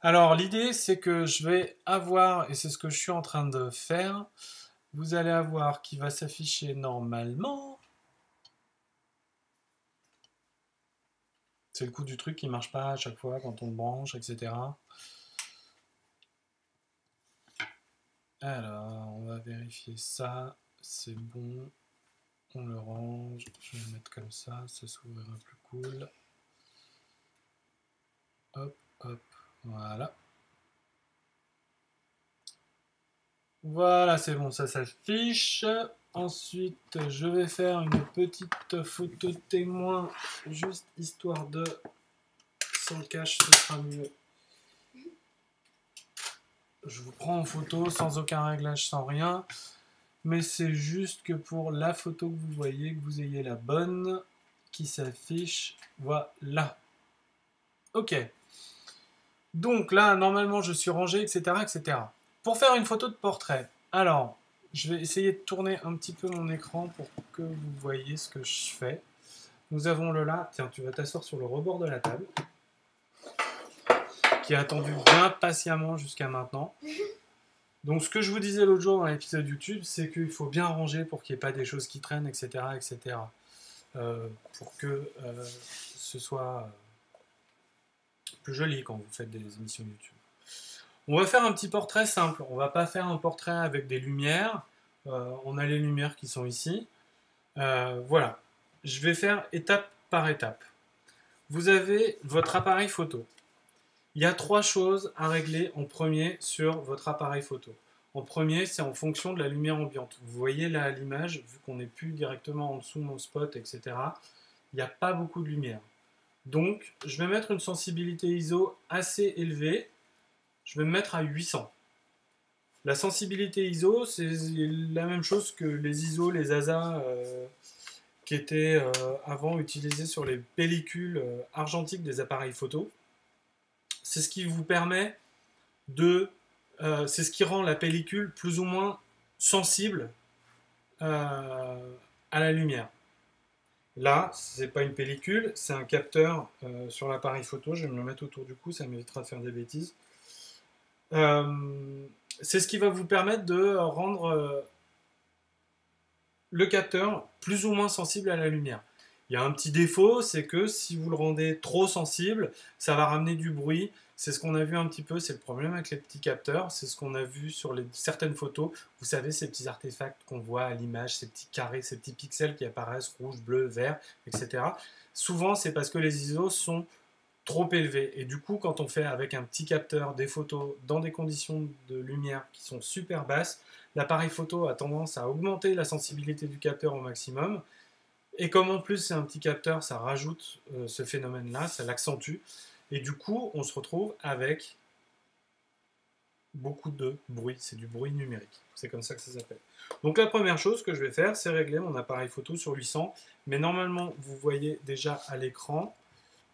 Speaker 1: Alors l'idée c'est que je vais avoir, et c'est ce que je suis en train de faire, vous allez avoir qui va s'afficher normalement. C'est le coup du truc qui marche pas à chaque fois quand on le branche, etc. Alors, on va vérifier ça. C'est bon. On le range. Je vais le mettre comme ça. Ça s'ouvrira plus cool. Hop, hop. Voilà. Voilà, c'est bon, ça s'affiche. Ensuite, je vais faire une petite photo témoin, juste histoire de... Sans cache, ce sera mieux je vous prends en photo sans aucun réglage, sans rien. Mais c'est juste que pour la photo que vous voyez, que vous ayez la bonne qui s'affiche. Voilà. Ok. Donc là, normalement, je suis rangé, etc., etc. Pour faire une photo de portrait, alors, je vais essayer de tourner un petit peu mon écran pour que vous voyez ce que je fais. Nous avons le là. Tiens, tu vas t'asseoir sur le rebord de la table qui a attendu bien patiemment jusqu'à maintenant. Donc ce que je vous disais l'autre jour dans l'épisode YouTube, c'est qu'il faut bien ranger pour qu'il n'y ait pas des choses qui traînent, etc. etc. Euh, pour que euh, ce soit plus joli quand vous faites des émissions YouTube. On va faire un petit portrait simple. On va pas faire un portrait avec des lumières. Euh, on a les lumières qui sont ici. voilà. Je vais faire étape par étape. Vous avez votre appareil photo. Il y a trois choses à régler en premier sur votre appareil photo. En premier, c'est en fonction de la lumière ambiante. Vous voyez là l'image, vu qu'on n'est plus directement en dessous de mon spot, etc., il n'y a pas beaucoup de lumière. Donc, je vais mettre une sensibilité ISO assez élevée. Je vais me mettre à 800. La sensibilité ISO, c'est la même chose que les ISO, les ASA, euh, qui étaient euh, avant utilisés sur les pellicules euh, argentiques des appareils photo c'est ce qui vous permet de... C'est ce qui rend la pellicule plus ou moins sensible à la lumière. Là, c'est pas une pellicule, c'est un capteur sur l'appareil photo. Je vais me le mettre autour du cou, ça m'évitera de faire des bêtises. C'est ce qui va vous permettre de rendre le capteur plus ou moins sensible à la lumière. Il y a un petit défaut, c'est que si vous le rendez trop sensible, ça va ramener du bruit. C'est ce qu'on a vu un petit peu, c'est le problème avec les petits capteurs, c'est ce qu'on a vu sur certaines photos. Vous savez, ces petits artefacts qu'on voit à l'image, ces petits carrés, ces petits pixels qui apparaissent rouge, bleu, vert, etc. Souvent, c'est parce que les ISO sont trop élevés. Et du coup, quand on fait avec un petit capteur des photos dans des conditions de lumière qui sont super basses, l'appareil photo a tendance à augmenter la sensibilité du capteur au maximum. Et comme en plus c'est un petit capteur, ça rajoute euh, ce phénomène-là, ça l'accentue. Et du coup, on se retrouve avec beaucoup de bruit. C'est du bruit numérique. C'est comme ça que ça s'appelle. Donc la première chose que je vais faire, c'est régler mon appareil photo sur 800. Mais normalement, vous voyez déjà à l'écran.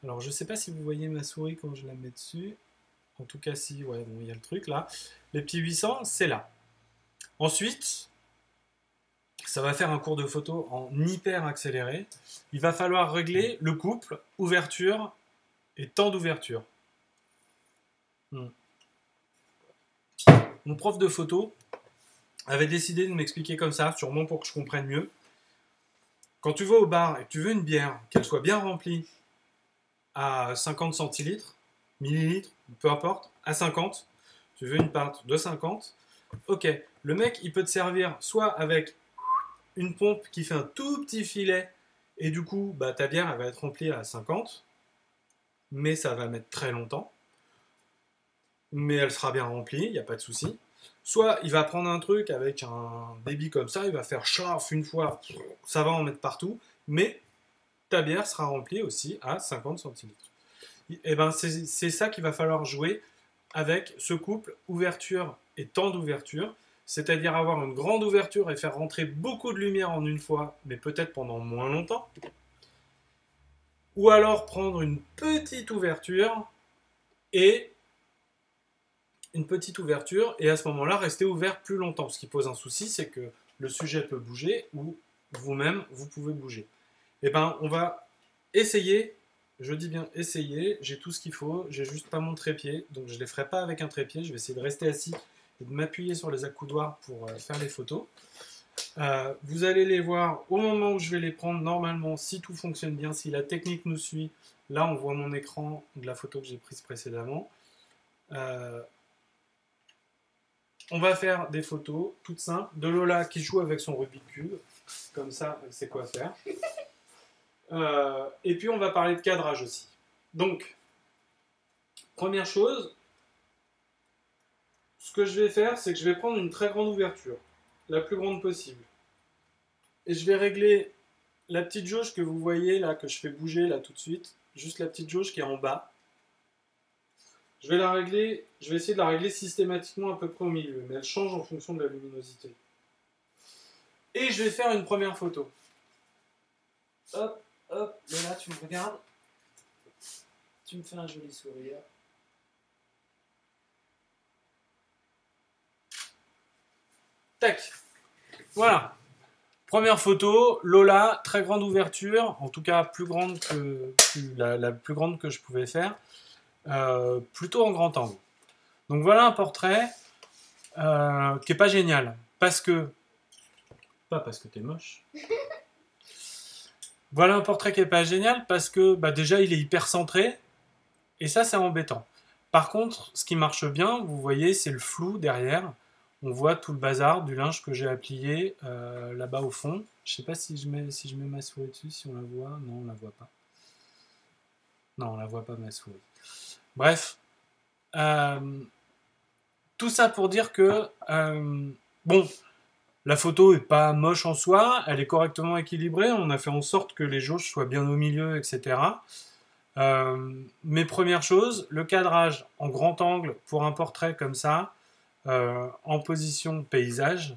Speaker 1: Alors je ne sais pas si vous voyez ma souris quand je la mets dessus. En tout cas, si, ouais, bon, il y a le truc là. Les petits 800, c'est là. Ensuite, ça va faire un cours de photo en hyper accéléré. Il va falloir régler le couple, ouverture et temps d'ouverture. Hmm. Mon prof de photo avait décidé de m'expliquer comme ça, sûrement pour que je comprenne mieux. Quand tu vas au bar et que tu veux une bière, qu'elle soit bien remplie à 50 centilitres, millilitres, peu importe, à 50, tu veux une pinte de 50, ok, le mec il peut te servir soit avec une pompe qui fait un tout petit filet et du coup bah, ta bière elle va être remplie à 50 mais ça va mettre très longtemps. Mais elle sera bien remplie, il n'y a pas de souci. Soit il va prendre un truc avec un débit comme ça, il va faire chaf une fois, ça va en mettre partout, mais ta bière sera remplie aussi à 50 centilitres. Et ben c'est ça qu'il va falloir jouer avec ce couple ouverture et temps d'ouverture, c'est-à-dire avoir une grande ouverture et faire rentrer beaucoup de lumière en une fois, mais peut-être pendant moins longtemps. Ou alors prendre une petite ouverture et une petite ouverture et à ce moment-là rester ouvert plus longtemps. Ce qui pose un souci, c'est que le sujet peut bouger ou vous-même vous pouvez bouger. Eh ben on va essayer, je dis bien essayer, j'ai tout ce qu'il faut, j'ai juste pas mon trépied, donc je ne les ferai pas avec un trépied, je vais essayer de rester assis et de m'appuyer sur les accoudoirs pour euh, faire les photos. Euh, vous allez les voir au moment où je vais les prendre normalement, si tout fonctionne bien, si la technique nous suit. Là, on voit mon écran de la photo que j'ai prise précédemment. Euh, on va faire des photos toutes simples de Lola qui joue avec son Rubik's Cube. Comme ça, sait quoi faire. Euh, et puis, on va parler de cadrage aussi. Donc, première chose, ce que je vais faire, c'est que je vais prendre une très grande ouverture, la plus grande possible. Et je vais régler la petite jauge que vous voyez là, que je fais bouger là tout de suite, juste la petite jauge qui est en bas. Je vais la régler, je vais essayer de la régler systématiquement à peu près au milieu, mais elle change en fonction de la luminosité. Et je vais faire une première photo. Hop, hop, là tu me regardes. Tu me fais un joli sourire. Tac. Voilà. Première photo, Lola, très grande ouverture, en tout cas plus grande que la, plus grande que je pouvais faire, euh, plutôt en grand angle. Donc voilà un portrait euh, qui est pas génial, parce que pas parce que tu es moche. Voilà un portrait qui est pas génial parce que bah, déjà il est hyper centré et ça c'est embêtant. Par contre, ce qui marche bien, vous voyez, c'est le flou derrière on voit tout le bazar du linge que j'ai applié euh, là-bas au fond. Je sais pas si je, mets, ma souris dessus, si on la voit. Non, on la voit pas. Non, on la voit pas ma souris. Bref. Euh, tout ça pour dire que, euh, bon, la photo est pas moche en soi, elle est correctement équilibrée, on a fait en sorte que les jauges soient bien au milieu, etc. mes premières choses, le cadrage en grand angle pour un portrait comme ça, euh, en position paysage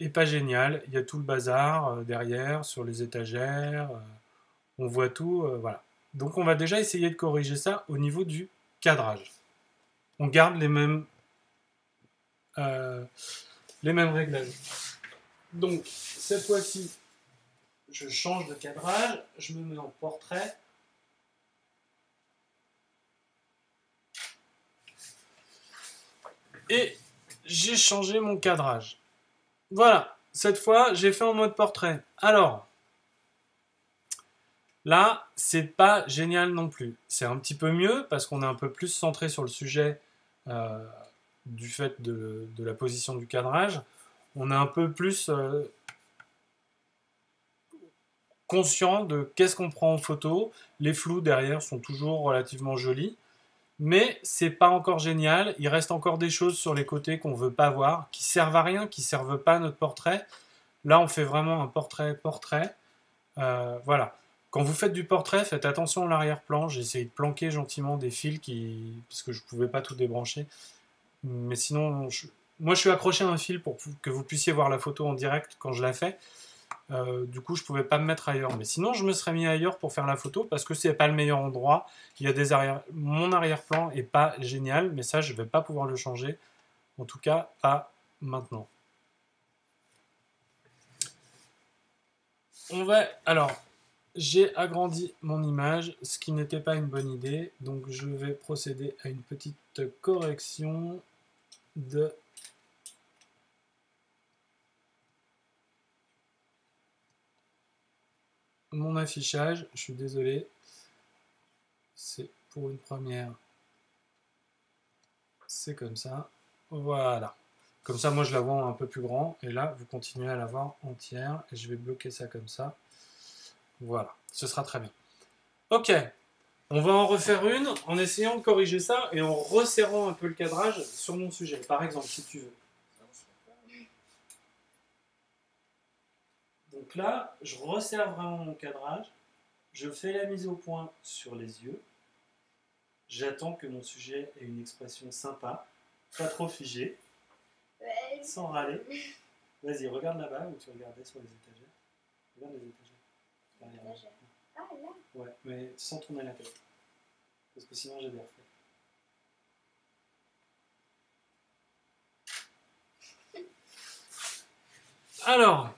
Speaker 1: et pas génial. Il y a tout le bazar euh, derrière, sur les étagères. Euh, on voit tout. voilà. Donc on va déjà essayer de corriger ça au niveau du cadrage. On garde les mêmes, les mêmes réglages. Donc cette fois-ci, je change de cadrage, je me mets en portrait. Et j'ai changé mon cadrage. Voilà, cette fois, j'ai fait en mode portrait. Alors, là, c'est pas génial non plus. C'est un petit peu mieux parce qu'on est un peu plus centré sur le sujet euh, du fait de, la position du cadrage. On est un peu plus euh, conscient de qu'est-ce qu'on prend en photo. Les flous derrière sont toujours relativement jolis mais c'est pas encore génial. Il reste encore des choses sur les côtés qu'on veut pas voir, qui servent à rien, qui servent pas à notre portrait. Là, on fait vraiment un portrait-portrait. Euh, voilà. Quand vous faites du portrait, faites attention à l'arrière-plan. J'ai essayé de planquer gentiment des fils qui, parce que je pouvais pas tout débrancher. Mais sinon, moi, je suis accroché à un fil pour que vous puissiez voir la photo en direct quand je la fais. Euh, du coup, je pouvais pas me mettre ailleurs. Mais sinon, je me serais mis ailleurs pour faire la photo parce que c'est pas le meilleur endroit. Il y a des arrière... Mon arrière-plan est pas génial, mais ça, je vais pas pouvoir le changer. En tout cas, pas maintenant. On va. Alors, j'ai agrandi mon image, ce qui n'était pas une bonne idée. Donc, je vais procéder à une petite correction de mon affichage, je suis désolé, c'est pour une première, c'est comme ça, voilà. Comme ça, moi, je la vois un peu plus grand, et là, vous continuez à la voir entière, et je vais bloquer ça comme ça. Voilà, ce sera très bien. Ok, On va en refaire une en essayant de corriger ça et en resserrant un peu le cadrage sur mon sujet. Par exemple, si tu veux. Donc là, je resserre vraiment mon cadrage. Je fais la mise au point sur les yeux. J'attends que mon sujet ait une expression sympa, pas trop figée,
Speaker 2: Ouais.
Speaker 1: sans râler. Vas-y, regarde là-bas où tu regardais sur les étagères. Regarde les étagères. Derrière moi.
Speaker 2: Ah là.
Speaker 1: Ouais, mais sans tourner la tête. Parce que sinon j'ai des reflets. Alors,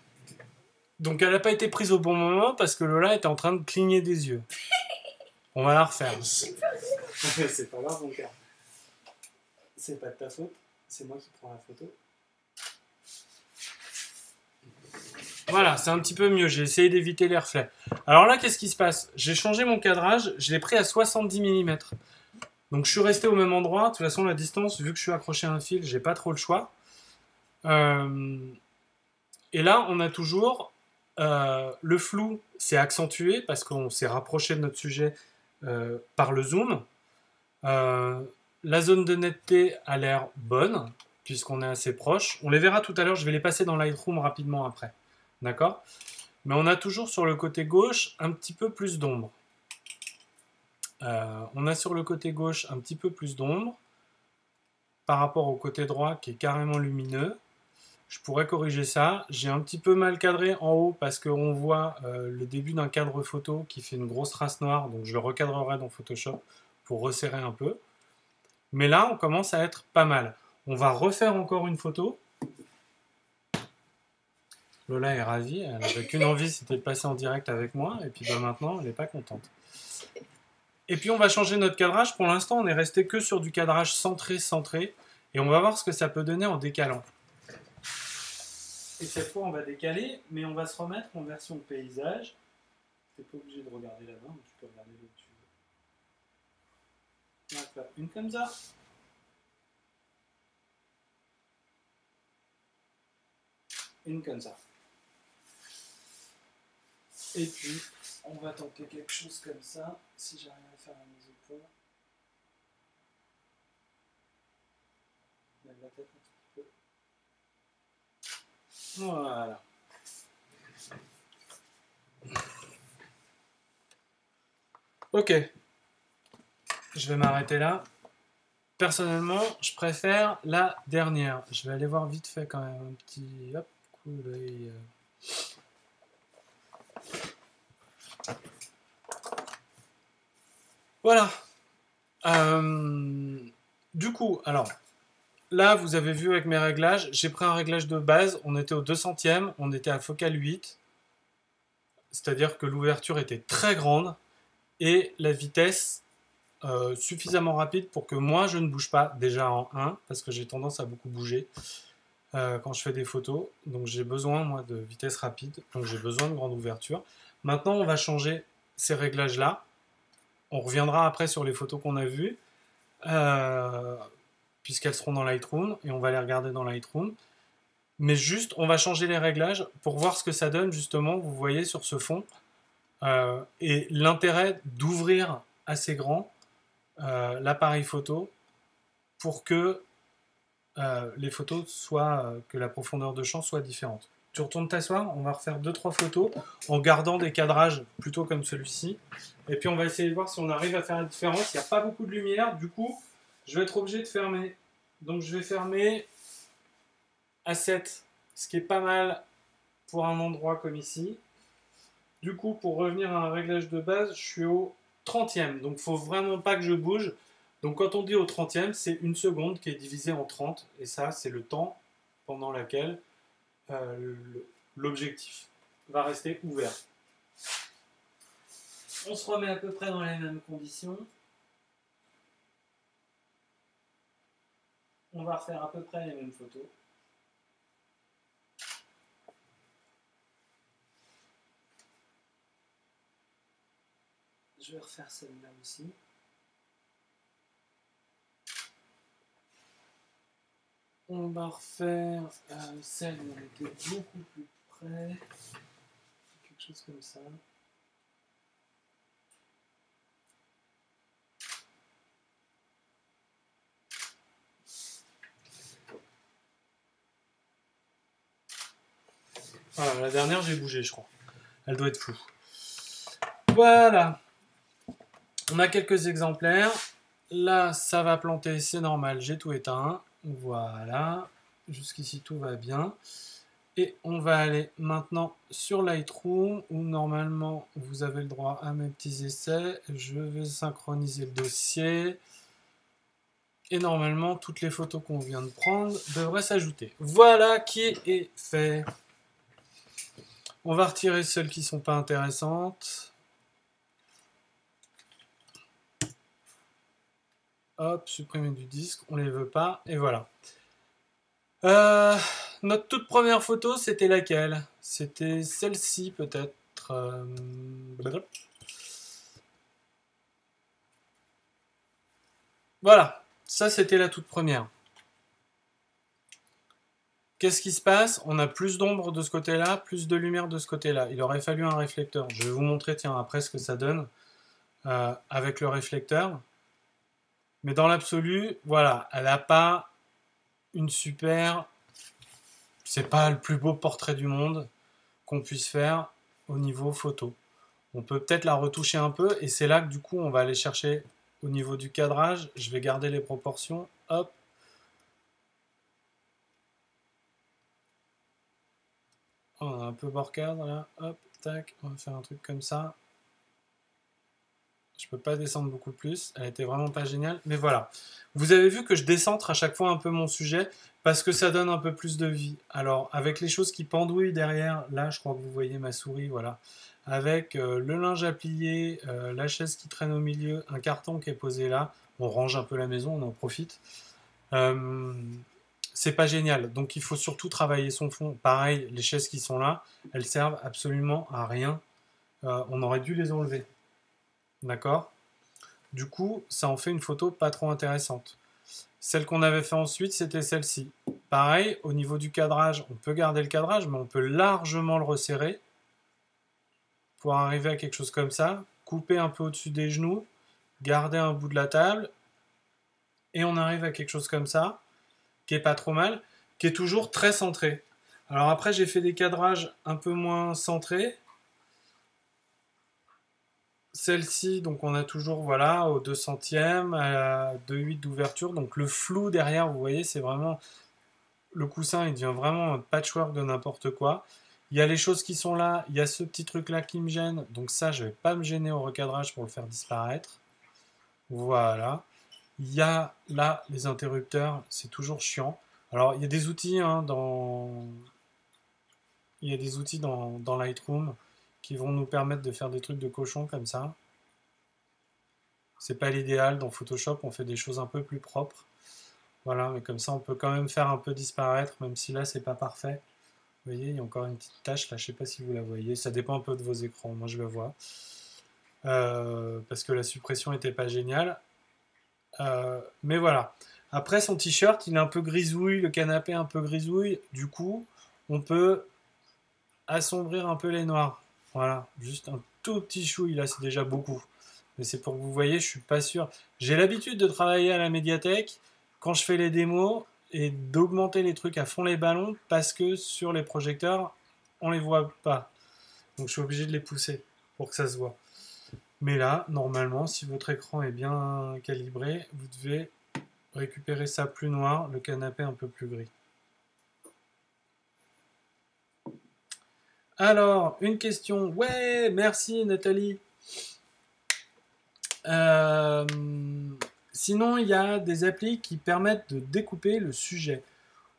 Speaker 1: donc elle n'a pas été prise au bon moment parce que Lola était en train de cligner des yeux. On va la refaire. c'est pas grave mon cœur. C'est pas de ta faute, c'est moi qui prends la photo. Voilà, c'est un petit peu mieux. J'ai essayé d'éviter les reflets. Alors là, qu'est-ce qui se passe? J'ai changé mon cadrage, je l'ai pris à 70 mm. Donc je suis resté au même endroit. De toute façon, la distance, vu que je suis accroché à un fil, j'ai pas trop le choix. Euh, Et là, on a toujours euh, le flou, c'est accentué parce qu'on s'est rapproché de notre sujet euh, par le zoom. Euh, la zone de netteté a l'air bonne puisqu'on est assez proche. On les verra tout à l'heure, je vais les passer dans Lightroom rapidement après. D'accord? Mais on a toujours sur le côté gauche un petit peu plus d'ombre. On a sur le côté gauche un petit peu plus d'ombre par rapport au côté droit qui est carrément lumineux. Je pourrais corriger ça. J'ai un petit peu mal cadré en haut parce qu'on voit euh, le début d'un cadre photo qui fait une grosse trace noire. Donc je le recadrerai dans Photoshop pour resserrer un peu. Mais là, on commence à être pas mal. On va refaire encore une photo. Lola est ravie. Elle n'avait qu'une envie, c'était de passer en direct avec moi. Et puis bah, maintenant, elle n'est pas contente. Et puis on va changer notre cadrage. Pour l'instant, on est resté que sur du cadrage centré-centré. Et on va voir ce que ça peut donner en décalant. Et cette fois, on va décaler, mais on va se remettre en version paysage. Tu n'es pas obligé de regarder là-bas, mais tu peux regarder où tu veux. On va faire une comme ça. Une comme ça. Et puis, on va tenter quelque chose comme ça, si j'arrive à faire la mise au point. La tête. Voilà. Ok. Je vais m'arrêter là. Personnellement, je préfère la dernière. Je vais aller voir vite fait quand même un petit hop, coup d'œil. euh. Voilà. Euh, du coup, alors, là, vous avez vu avec mes réglages, j'ai pris un réglage de base, on était au 200e, on était à focal 8, c'est-à-dire que l'ouverture était très grande et la vitesse euh, suffisamment rapide pour que moi je ne bouge pas déjà en 1, parce que j'ai tendance à beaucoup bouger euh, quand je fais des photos, donc j'ai besoin moi de vitesse rapide, donc j'ai besoin de grande ouverture. Maintenant, on va changer ces réglages-là. On reviendra après sur les photos qu'on a vues, euh, puisqu'elles seront dans Lightroom, et on va les regarder dans Lightroom. Mais juste, on va changer les réglages pour voir ce que ça donne, justement, vous voyez, sur ce fond. Euh, et l'intérêt d'ouvrir assez grand euh, l'appareil photo pour que euh, les photos soient, que la profondeur de champ soit différente. Tu retournes t'asseoir, on va refaire 2-3 photos en gardant des cadrages plutôt comme celui-ci. Et puis on va essayer de voir si on arrive à faire la différence. Il n'y a pas beaucoup de lumière, du coup, je vais être obligé de fermer. Donc je vais fermer à 7, ce qui est pas mal pour un endroit comme ici. Du coup, pour revenir à un réglage de base, je suis au 30e. Donc faut vraiment pas que je bouge. Donc quand on dit au 30e, c'est une seconde qui est divisée en 30. Et ça, c'est le temps pendant lequel euh, l'objectif va rester ouvert. On se remet à peu près dans les mêmes conditions. On va refaire à peu près les mêmes photos. Je vais refaire celle-là aussi. On va refaire euh, celle où on était beaucoup plus près. Quelque chose comme ça. Voilà, la dernière, j'ai bougé, je crois. Elle doit être floue. Voilà. On a quelques exemplaires. Là, ça va planter, c'est normal, j'ai tout éteint. Voilà. Jusqu'ici, tout va bien. Et on va aller maintenant sur Lightroom où normalement vous avez le droit à mes petits essais. Je vais synchroniser le dossier. Et normalement, toutes les photos qu'on vient de prendre devraient s'ajouter. Voilà qui est fait. On va retirer celles qui ne sont pas intéressantes. Hop, supprimer du disque, on ne les veut pas, et voilà. Euh, notre toute première photo, c'était laquelle? C'était celle-ci peut-être. Euh, voilà, ça c'était la toute première. Qu'est-ce qui se passe? On a plus d'ombre de ce côté-là, plus de lumière de ce côté-là. Il aurait fallu un réflecteur. Je vais vous montrer, tiens, après ce que ça donne euh, avec le réflecteur. Mais dans l'absolu, voilà, elle n'a pas une super... C'est pas le plus beau portrait du monde qu'on puisse faire au niveau photo. On peut peut-être la retoucher un peu et c'est là que du coup on va aller chercher au niveau du cadrage. Je vais garder les proportions. Hop, on a un peu bord cadre là, hop, tac, on va faire un truc comme ça. Je peux pas descendre beaucoup plus, elle était vraiment pas géniale, mais voilà. Vous avez vu que je décentre à chaque fois un peu mon sujet, parce que ça donne un peu plus de vie. Alors, avec les choses qui pendouillent derrière, là, je crois que vous voyez ma souris, voilà. Avec euh, le linge à plier, euh, la chaise qui traîne au milieu, un carton qui est posé là, on range un peu la maison, on en profite. Euh, c'est pas génial. Donc il faut surtout travailler son fond. Pareil, les chaises qui sont là, elles servent absolument à rien. Euh, on aurait dû les enlever. D'accord? Du coup, ça en fait une photo pas trop intéressante. Celle qu'on avait fait ensuite, c'était celle-ci. Pareil, au niveau du cadrage, on peut garder le cadrage, mais on peut largement le resserrer pour arriver à quelque chose comme ça. Couper un peu au-dessus des genoux, garder un bout de la table, et on arrive à quelque chose comme ça pas trop mal, qui est toujours très centré. Alors après, j'ai fait des cadrages un peu moins centrés. Celle-ci, donc on a toujours voilà au 200e, à 2,8 d'ouverture. Donc le flou derrière, vous voyez, c'est vraiment le coussin, il devient vraiment un patchwork de n'importe quoi. Il y a les choses qui sont là, il y a ce petit truc là qui me gêne, donc ça je vais pas me gêner au recadrage pour le faire disparaître. Voilà. Il y a là les interrupteurs, c'est toujours chiant. Alors il y a des outils hein, dans il y a des outils dans, Lightroom qui vont nous permettre de faire des trucs de cochon comme ça. C'est pas l'idéal. Dans Photoshop, on fait des choses un peu plus propres. Voilà, mais comme ça, on peut quand même faire un peu disparaître, même si là, c'est pas parfait. Vous voyez, il y a encore une petite tache là, je sais pas si vous la voyez. Ça dépend un peu de vos écrans, moi je le vois. Euh, parce que la suppression était pas géniale. Euh, mais voilà. Après, son t-shirt, il est un peu grisouille, le canapé un peu grisouille. Du coup, on peut assombrir un peu les noirs. Voilà, juste un tout petit chouille, là, c'est déjà beaucoup. Mais c'est pour que vous voyez, je suis pas sûr. J'ai l'habitude de travailler à la médiathèque quand je fais les démos et d'augmenter les trucs à fond les ballons parce que sur les projecteurs, on les voit pas. Donc je suis obligé de les pousser pour que ça se voit. Mais là, normalement, si votre écran est bien calibré, vous devez récupérer ça plus noir, le canapé un peu plus gris. Alors, une question. Ouais, merci Nathalie. Euh, sinon, il y a des applis qui permettent de découper le sujet.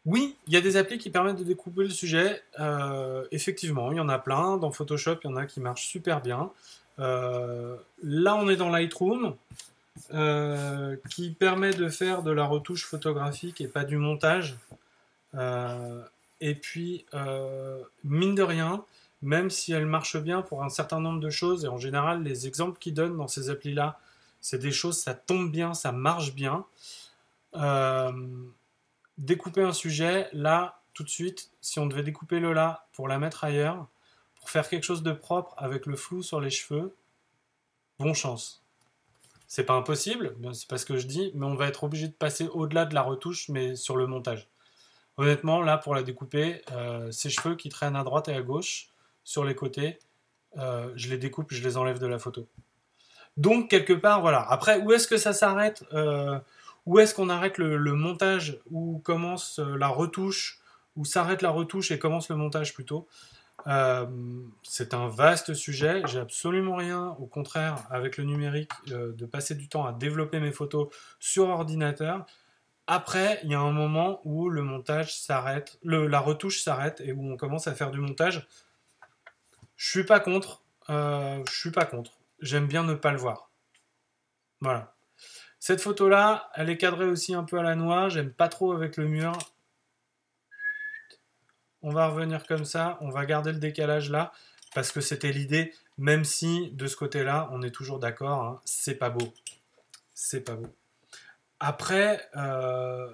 Speaker 1: Oui, il y a des applis qui permettent de découper le sujet. Euh, effectivement, il y en a plein. Dans Photoshop, il y en a qui marchent super bien. Euh, là, on est dans Lightroom, euh, qui permet de faire de la retouche photographique et pas du montage. Euh, et puis, mine de rien, même si elle marche bien pour un certain nombre de choses, et en général, les exemples qu'ils donnent dans ces applis-là, c'est des choses, ça tombe bien, ça marche bien. découper un sujet, là, tout de suite, si on devait découper le là pour la mettre ailleurs, pour faire quelque chose de propre avec le flou sur les cheveux, bon chance. C'est pas impossible, c'est pas ce que je dis, mais on va être obligé de passer au-delà de la retouche, mais sur le montage. Honnêtement, là, pour la découper, euh, ces cheveux qui traînent à droite et à gauche, sur les côtés, euh, je les découpe, je les enlève de la photo. Donc, quelque part, voilà. Après, où est-ce que ça s'arrête euh, Où est-ce qu'on arrête le, montage Où commence la retouche Où s'arrête la retouche et commence le montage plutôt? Euh, C'est un vaste sujet. J'ai absolument rien, au contraire, avec le numérique, euh, de passer du temps à développer mes photos sur ordinateur. Après, il y a un moment où le montage s'arrête, la retouche s'arrête et où on commence à faire du montage. Je suis pas contre. euh, je suis pas contre. J'aime bien ne pas le voir. Voilà. Cette photo-là, elle est cadrée aussi un peu à la noix. J'aime pas trop avec le mur. On va revenir comme ça. On va garder le décalage là parce que c'était l'idée. Même si de ce côté-là, on est toujours d'accord. hein, c'est pas beau. C'est pas beau. Après, euh,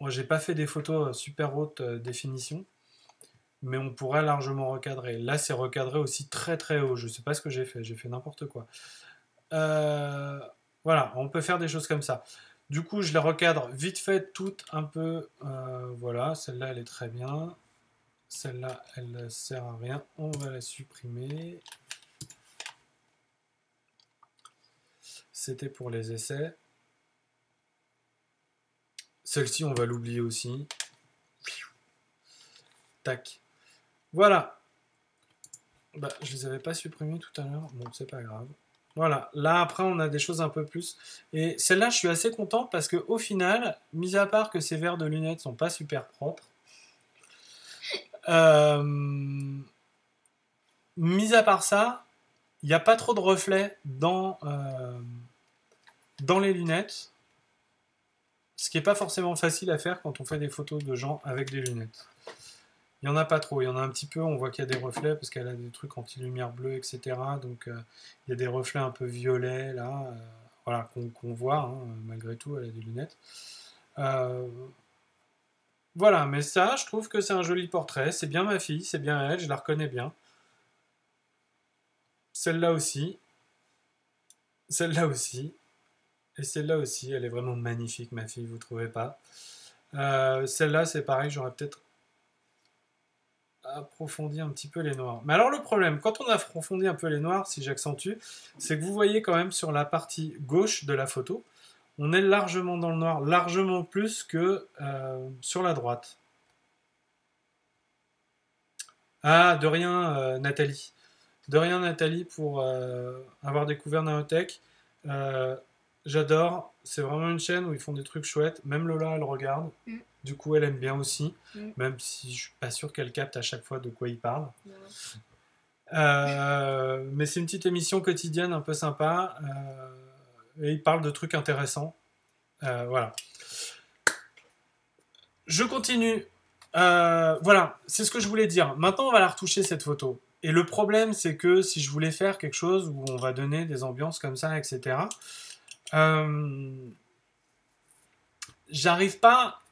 Speaker 1: moi, j'ai pas fait des photos euh, super haute euh, définition, mais on pourrait largement recadrer. Là, c'est recadré aussi très très haut. Je sais pas ce que j'ai fait. J'ai fait n'importe quoi. Voilà, on peut faire des choses comme ça. Du coup, je les recadre vite fait, toutes un peu. voilà, celle-là, elle est très bien. Celle-là, elle ne sert à rien. On va la supprimer. C'était pour les essais. Celle-ci, on va l'oublier aussi. Tac. Voilà. Bah, je les avais pas supprimés tout à l'heure. Bon, c'est pas grave. Voilà. Là, après, on a des choses un peu plus. Et celle-là, je suis assez content parce que au final, mis à part que ces verres de lunettes sont pas super propres, euh, mis à part ça, il n'y a pas trop de reflets dans, euh, les lunettes. Ce qui n'est pas forcément facile à faire quand on fait des photos de gens avec des lunettes. Il n'y en a pas trop, il y en a un petit peu, on voit qu'il y a des reflets parce qu'elle a des trucs anti-lumière bleue, etc. Donc euh, il y a des reflets un peu violets là, voilà, qu'on qu'on voit, hein, malgré tout, elle a des lunettes. Voilà, mais ça, je trouve que c'est un joli portrait, c'est bien ma fille, c'est bien elle, je la reconnais bien. Celle-là aussi. Celle-là aussi. Et celle-là aussi, elle est vraiment magnifique, ma fille, vous trouvez pas? Euh, Celle-là, c'est pareil, j'aurais peut-être approfondi un petit peu les noirs. Mais alors le problème, quand on approfondit un peu les noirs, si j'accentue, c'est que vous voyez quand même sur la partie gauche de la photo, on est largement dans le noir, largement plus que euh, sur la droite. Ah, de rien, euh, Nathalie. De rien, Nathalie, pour euh, avoir découvert Naotech. J'adore. C'est vraiment une chaîne où ils font des trucs chouettes. Même Lola, elle regarde.
Speaker 2: Mm.
Speaker 1: Du coup, elle aime bien aussi.
Speaker 2: Mm.
Speaker 1: Même si je suis pas sûr qu'elle capte à chaque fois de quoi il parle.
Speaker 2: Non.
Speaker 1: Euh, mais c'est une petite émission quotidienne un peu sympa. euh, et il parle de trucs intéressants. Euh, voilà. Je continue. Euh, voilà, c'est ce que je voulais dire. Maintenant, on va la retoucher cette photo. Et le problème, c'est que si je voulais faire quelque chose où on va donner des ambiances comme ça, etc., euh, j'arrive pas.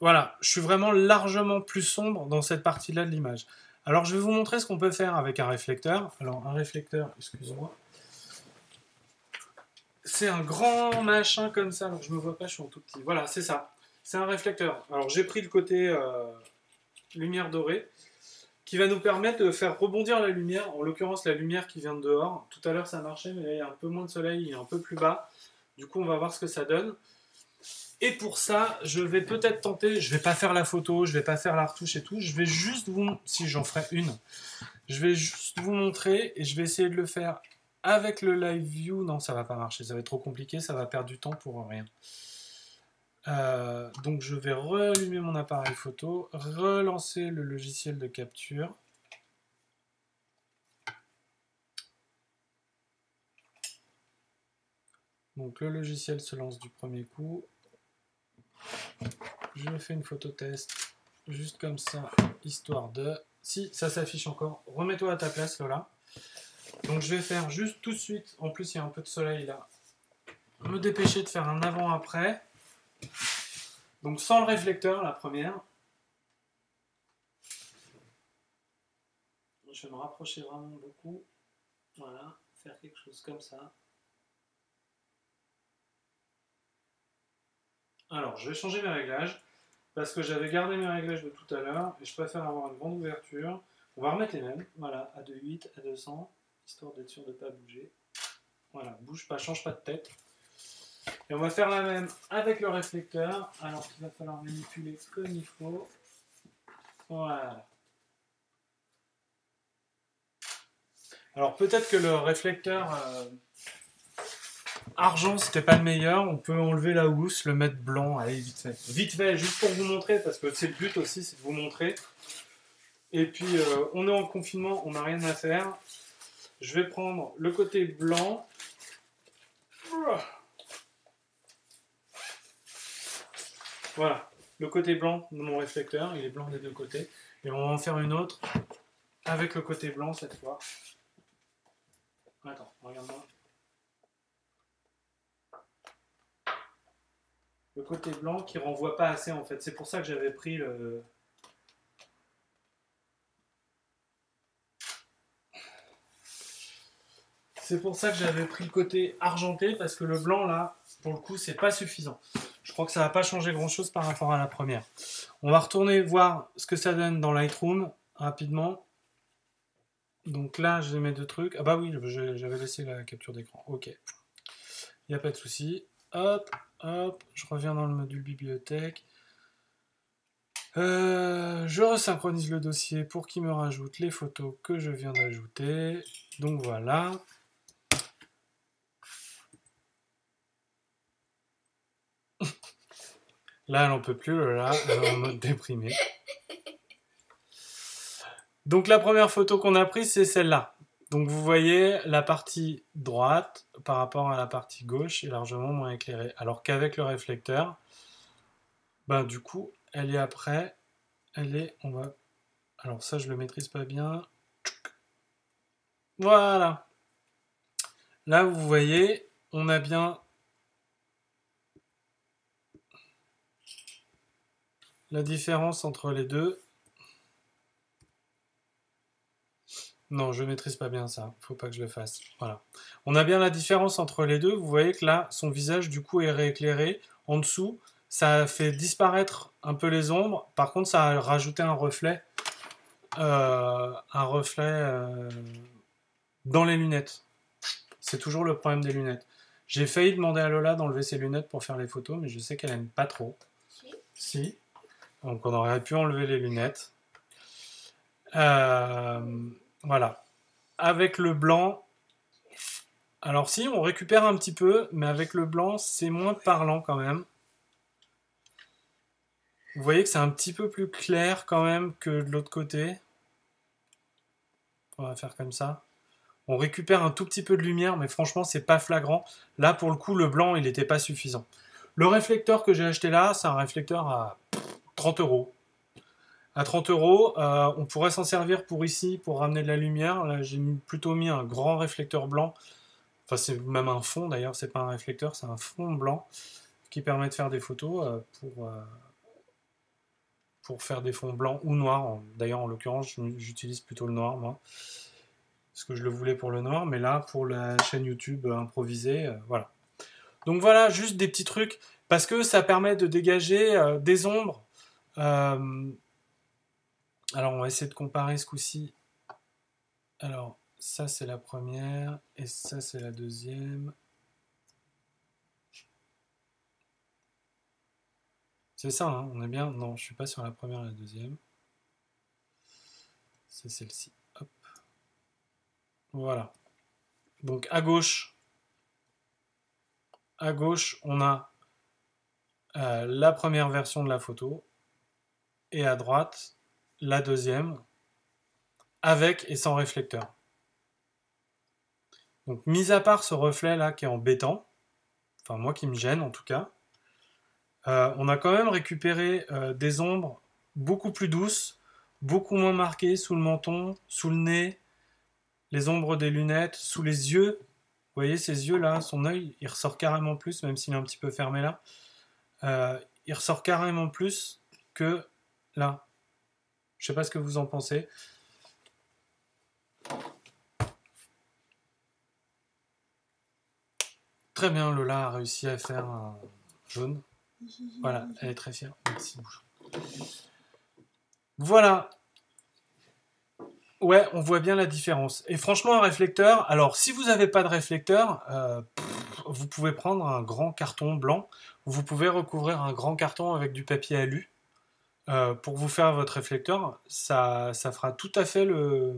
Speaker 1: Voilà, je suis vraiment largement plus sombre dans cette partie-là de l'image. Alors, je vais vous montrer ce qu'on peut faire avec un réflecteur. Alors, un réflecteur, excusez-moi. C'est un grand machin comme ça. Donc, je me vois pas, je suis en tout petit. Voilà, c'est ça. C'est un réflecteur. Alors, j'ai pris le côté euh, lumière dorée qui va nous permettre de faire rebondir la lumière. En l'occurrence, la lumière qui vient de dehors. Tout à l'heure, ça marchait, mais il y a un peu moins de soleil, il est un peu plus bas. Du coup, on va voir ce que ça donne. Et pour ça, je vais peut-être tenter, je vais pas faire la photo, je vais pas faire la retouche et tout, je vais juste vous, si j'en ferai une, je vais juste vous montrer et je vais essayer de le faire avec le live view. Non, ça va pas marcher, ça va être trop compliqué, ça va perdre du temps pour rien. Euh, donc je vais rallumer mon appareil photo, relancer le logiciel de capture. Donc le logiciel se lance du premier coup. Je fais une photo test, juste comme ça, histoire de... Si ça s'affiche encore, remets-toi à ta place Lola. Donc je vais faire juste tout de suite, en plus il y a un peu de soleil là, me dépêcher de faire un avant-après. Donc sans le réflecteur, la première. Je vais me rapprocher vraiment beaucoup. Voilà, faire quelque chose comme ça. Alors, je vais changer mes réglages parce que j'avais gardé mes réglages de tout à l'heure et je préfère avoir une grande ouverture. On va remettre les mêmes, voilà, à 2,8, à 200, histoire d'être sûr de ne pas bouger. Voilà, bouge pas, change pas de tête. Et on va faire la même avec le réflecteur, alors qu'il va falloir manipuler comme il faut. Voilà. Alors peut-être que le réflecteur euh, argent c'était pas le meilleur, on peut enlever la housse, le mettre blanc, allez vite fait. Vite fait, juste pour vous montrer, parce que c'est le but aussi, c'est de vous montrer. Et puis euh, on est en confinement, on n'a rien à faire. Je vais prendre le côté blanc. Voilà, le côté blanc de mon réflecteur, il est blanc des deux côtés. Et on va en faire une autre avec le côté blanc cette fois. Attends, regarde-moi. Le côté blanc qui renvoie pas assez en fait. C'est pour ça que j'avais pris le. C'est pour ça que j'avais pris le côté argenté parce que le blanc là, pour le coup, c'est pas suffisant. Je crois que ça va pas changer grand chose par rapport à la première. On va retourner voir ce que ça donne dans Lightroom rapidement. Donc là, je mes deux trucs. Ah bah oui, j'avais laissé la capture d'écran. Ok. Il n'y a pas de souci. Hop, hop, je reviens dans le module bibliothèque. Euh, je resynchronise le dossier pour qu'il me rajoute les photos que je viens d'ajouter. Donc voilà. Là, elle n'en peut plus, là, elle est en mode déprimé. Donc la première photo qu'on a prise, c'est celle-là. Donc vous voyez, la partie droite par rapport à la partie gauche est largement moins éclairée. Alors qu'avec le réflecteur, ben du coup, elle est après, elle est, on va, alors ça je le maîtrise pas bien. Voilà. Là vous voyez, on a bien la différence entre les deux. Non, je maîtrise pas bien ça. Faut pas que je le fasse. Voilà. On a bien la différence entre les deux. Vous voyez que là, son visage du coup est rééclairé. En dessous, ça fait disparaître un peu les ombres. Par contre, ça a rajouté un reflet, euh, un reflet euh, dans les lunettes. C'est toujours le problème des lunettes. J'ai failli demander à Lola d'enlever ses lunettes pour faire les photos, mais je sais qu'elle aime pas trop. Si. Si. Donc on aurait pu enlever les lunettes. Euh, voilà. Avec le blanc, alors si, on récupère un petit peu, mais avec le blanc, c'est moins parlant quand même. Vous voyez que c'est un petit peu plus clair quand même que de l'autre côté. On va faire comme ça. On récupère un tout petit peu de lumière, mais franchement, c'est pas flagrant. Là, pour le coup, le blanc, il n'était pas suffisant. Le réflecteur que j'ai acheté là, c'est un réflecteur à 30 euros à 30 euros. Euh, on pourrait s'en servir pour ici, pour ramener de la lumière. Là, j'ai plutôt mis un grand réflecteur blanc. Enfin, c'est même un fond d'ailleurs, c'est pas un réflecteur, c'est un fond blanc qui permet de faire des photos euh, pour, euh, pour faire des fonds blancs ou noirs. D'ailleurs, en l'occurrence, j'utilise plutôt le noir, moi. Parce que je le voulais pour le noir, mais là, pour la chaîne YouTube improvisée, voilà. Donc voilà, juste des petits trucs, parce que ça permet de dégager des ombres. Alors, on va essayer de comparer ce coup-ci. Alors, ça, c'est la première, et ça, c'est la deuxième. C'est ça, hein, on est bien Non, je suis pas sur la première et la deuxième. C'est celle-ci. Hop. Voilà. Donc, à gauche, à gauche, on a euh, la première version de la photo, et à droite, la deuxième, avec et sans réflecteur. Donc, mis à part ce reflet là qui est en béton, enfin moi qui me gêne en tout cas, euh, on a quand même récupéré euh, des ombres beaucoup plus douces, beaucoup moins marquées sous le menton, sous le nez, les ombres des lunettes, sous les yeux. Vous voyez ces yeux là, son œil, il ressort carrément plus, même s'il est un petit peu fermé là. Euh, il ressort carrément plus que là. Je sais pas ce que vous en pensez. Très bien, Lola a réussi à faire un jaune. Voilà, elle est très fière. Merci. Voilà. Ouais, on voit bien la différence. Et franchement, un réflecteur, alors si vous n'avez pas de réflecteur, euh, vous pouvez prendre un grand carton blanc, vous pouvez recouvrir un grand carton avec du papier alu euh, pour vous faire votre réflecteur. Ça, ça fera tout à fait le...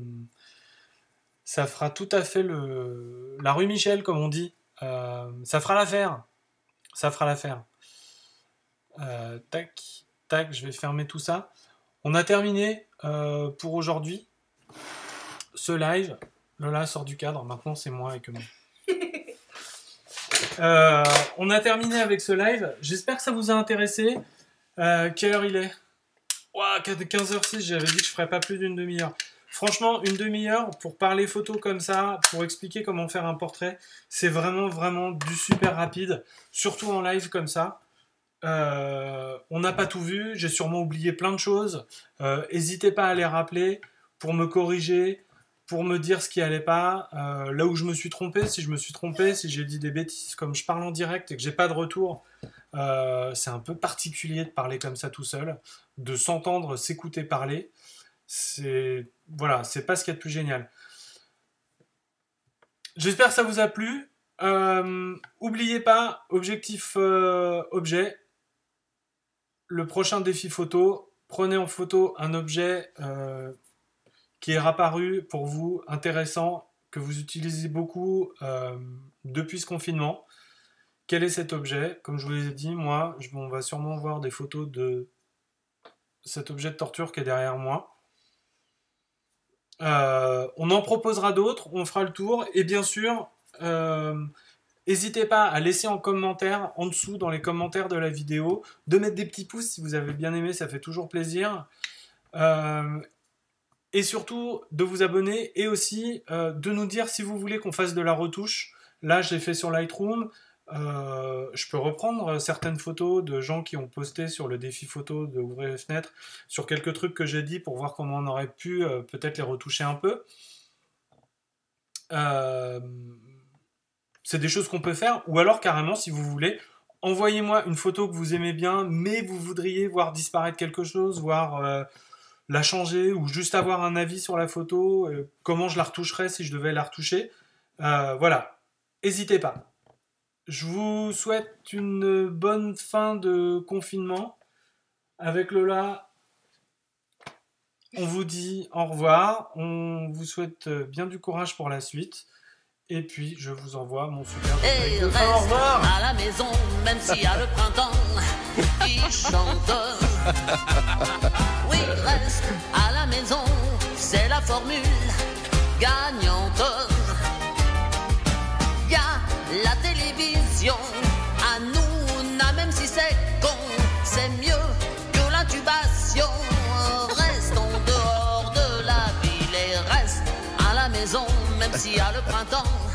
Speaker 1: Ça fera tout à fait le... La rue Michel, comme on dit. Euh, ça fera l'affaire. Ça fera l'affaire. Euh, tac, tac, je vais fermer tout ça. On a terminé pour aujourd'hui ce live. Lola sort du cadre, maintenant c'est moi et que moi. On a terminé avec ce live. J'espère que ça vous a intéressé. Euh, quelle heure il est? Ouah, 15h06, j'avais dit que je ferais pas plus d'une demi-heure. Franchement, une demi-heure pour parler photo comme ça, pour expliquer comment faire un portrait, c'est vraiment, vraiment du super rapide, surtout en live comme ça. Euh, on n'a pas tout vu, j'ai sûrement oublié plein de choses. Euh, N'hésitez pas à les rappeler pour me corriger, pour me dire ce qui allait pas, euh, là où je me suis trompé, si je me suis trompé, si j'ai dit des bêtises, comme je parle en direct et que j'ai pas de retour, euh, c'est un peu particulier de parler comme ça tout seul, de s'entendre, s'écouter parler. C'est voilà, c'est pas ce qu'il y a de plus génial. J'espère que ça vous a plu. Euh, oubliez pas, objectif euh, objet. Le prochain défi photo, prenez en photo un objet qui est apparu pour vous, intéressant, que vous utilisez beaucoup depuis ce confinement. Quel est cet objet? Comme je vous l'ai dit, moi, on va sûrement voir des photos de cet objet de torture qui est derrière moi. Euh, on en proposera d'autres, on fera le tour. Et bien sûr, euh, n'hésitez pas à laisser en commentaire, en dessous, dans les commentaires de la vidéo, de mettre des petits pouces si vous avez bien aimé, ça fait toujours plaisir. Euh, et surtout, de vous abonner et aussi de nous dire si vous voulez qu'on fasse de la retouche. Là, je l'ai fait sur Lightroom. Euh, je peux reprendre certaines photos de gens qui ont posté sur le défi photo de ouvrir les fenêtres, sur quelques trucs que j'ai dit pour voir comment on aurait pu euh, peut-être les retoucher un peu. Euh, c'est des choses qu'on peut faire, ou alors carrément, si vous voulez, envoyez-moi une photo que vous aimez bien, mais vous voudriez voir disparaître quelque chose, voir euh, la changer, ou juste avoir un avis sur la photo, euh, comment je la retoucherais si je devais la retoucher. Euh, voilà, n'hésitez pas. Je vous souhaite une bonne fin de confinement. Avec Lola, on vous dit au revoir. On vous souhaite bien du courage pour la suite. Et puis, je vous envoie mon super
Speaker 3: Et
Speaker 1: de fin. Au
Speaker 3: reste
Speaker 1: revoir.
Speaker 3: à la maison, même s'il y a le printemps qui chante. Oui, reste à la maison, c'est la formule gagnante. Y a la télévision, à nous, même si c'est con, c'est mieux que l'intubation. Reste en dehors de la ville et reste à la maison, même s'il y a le printemps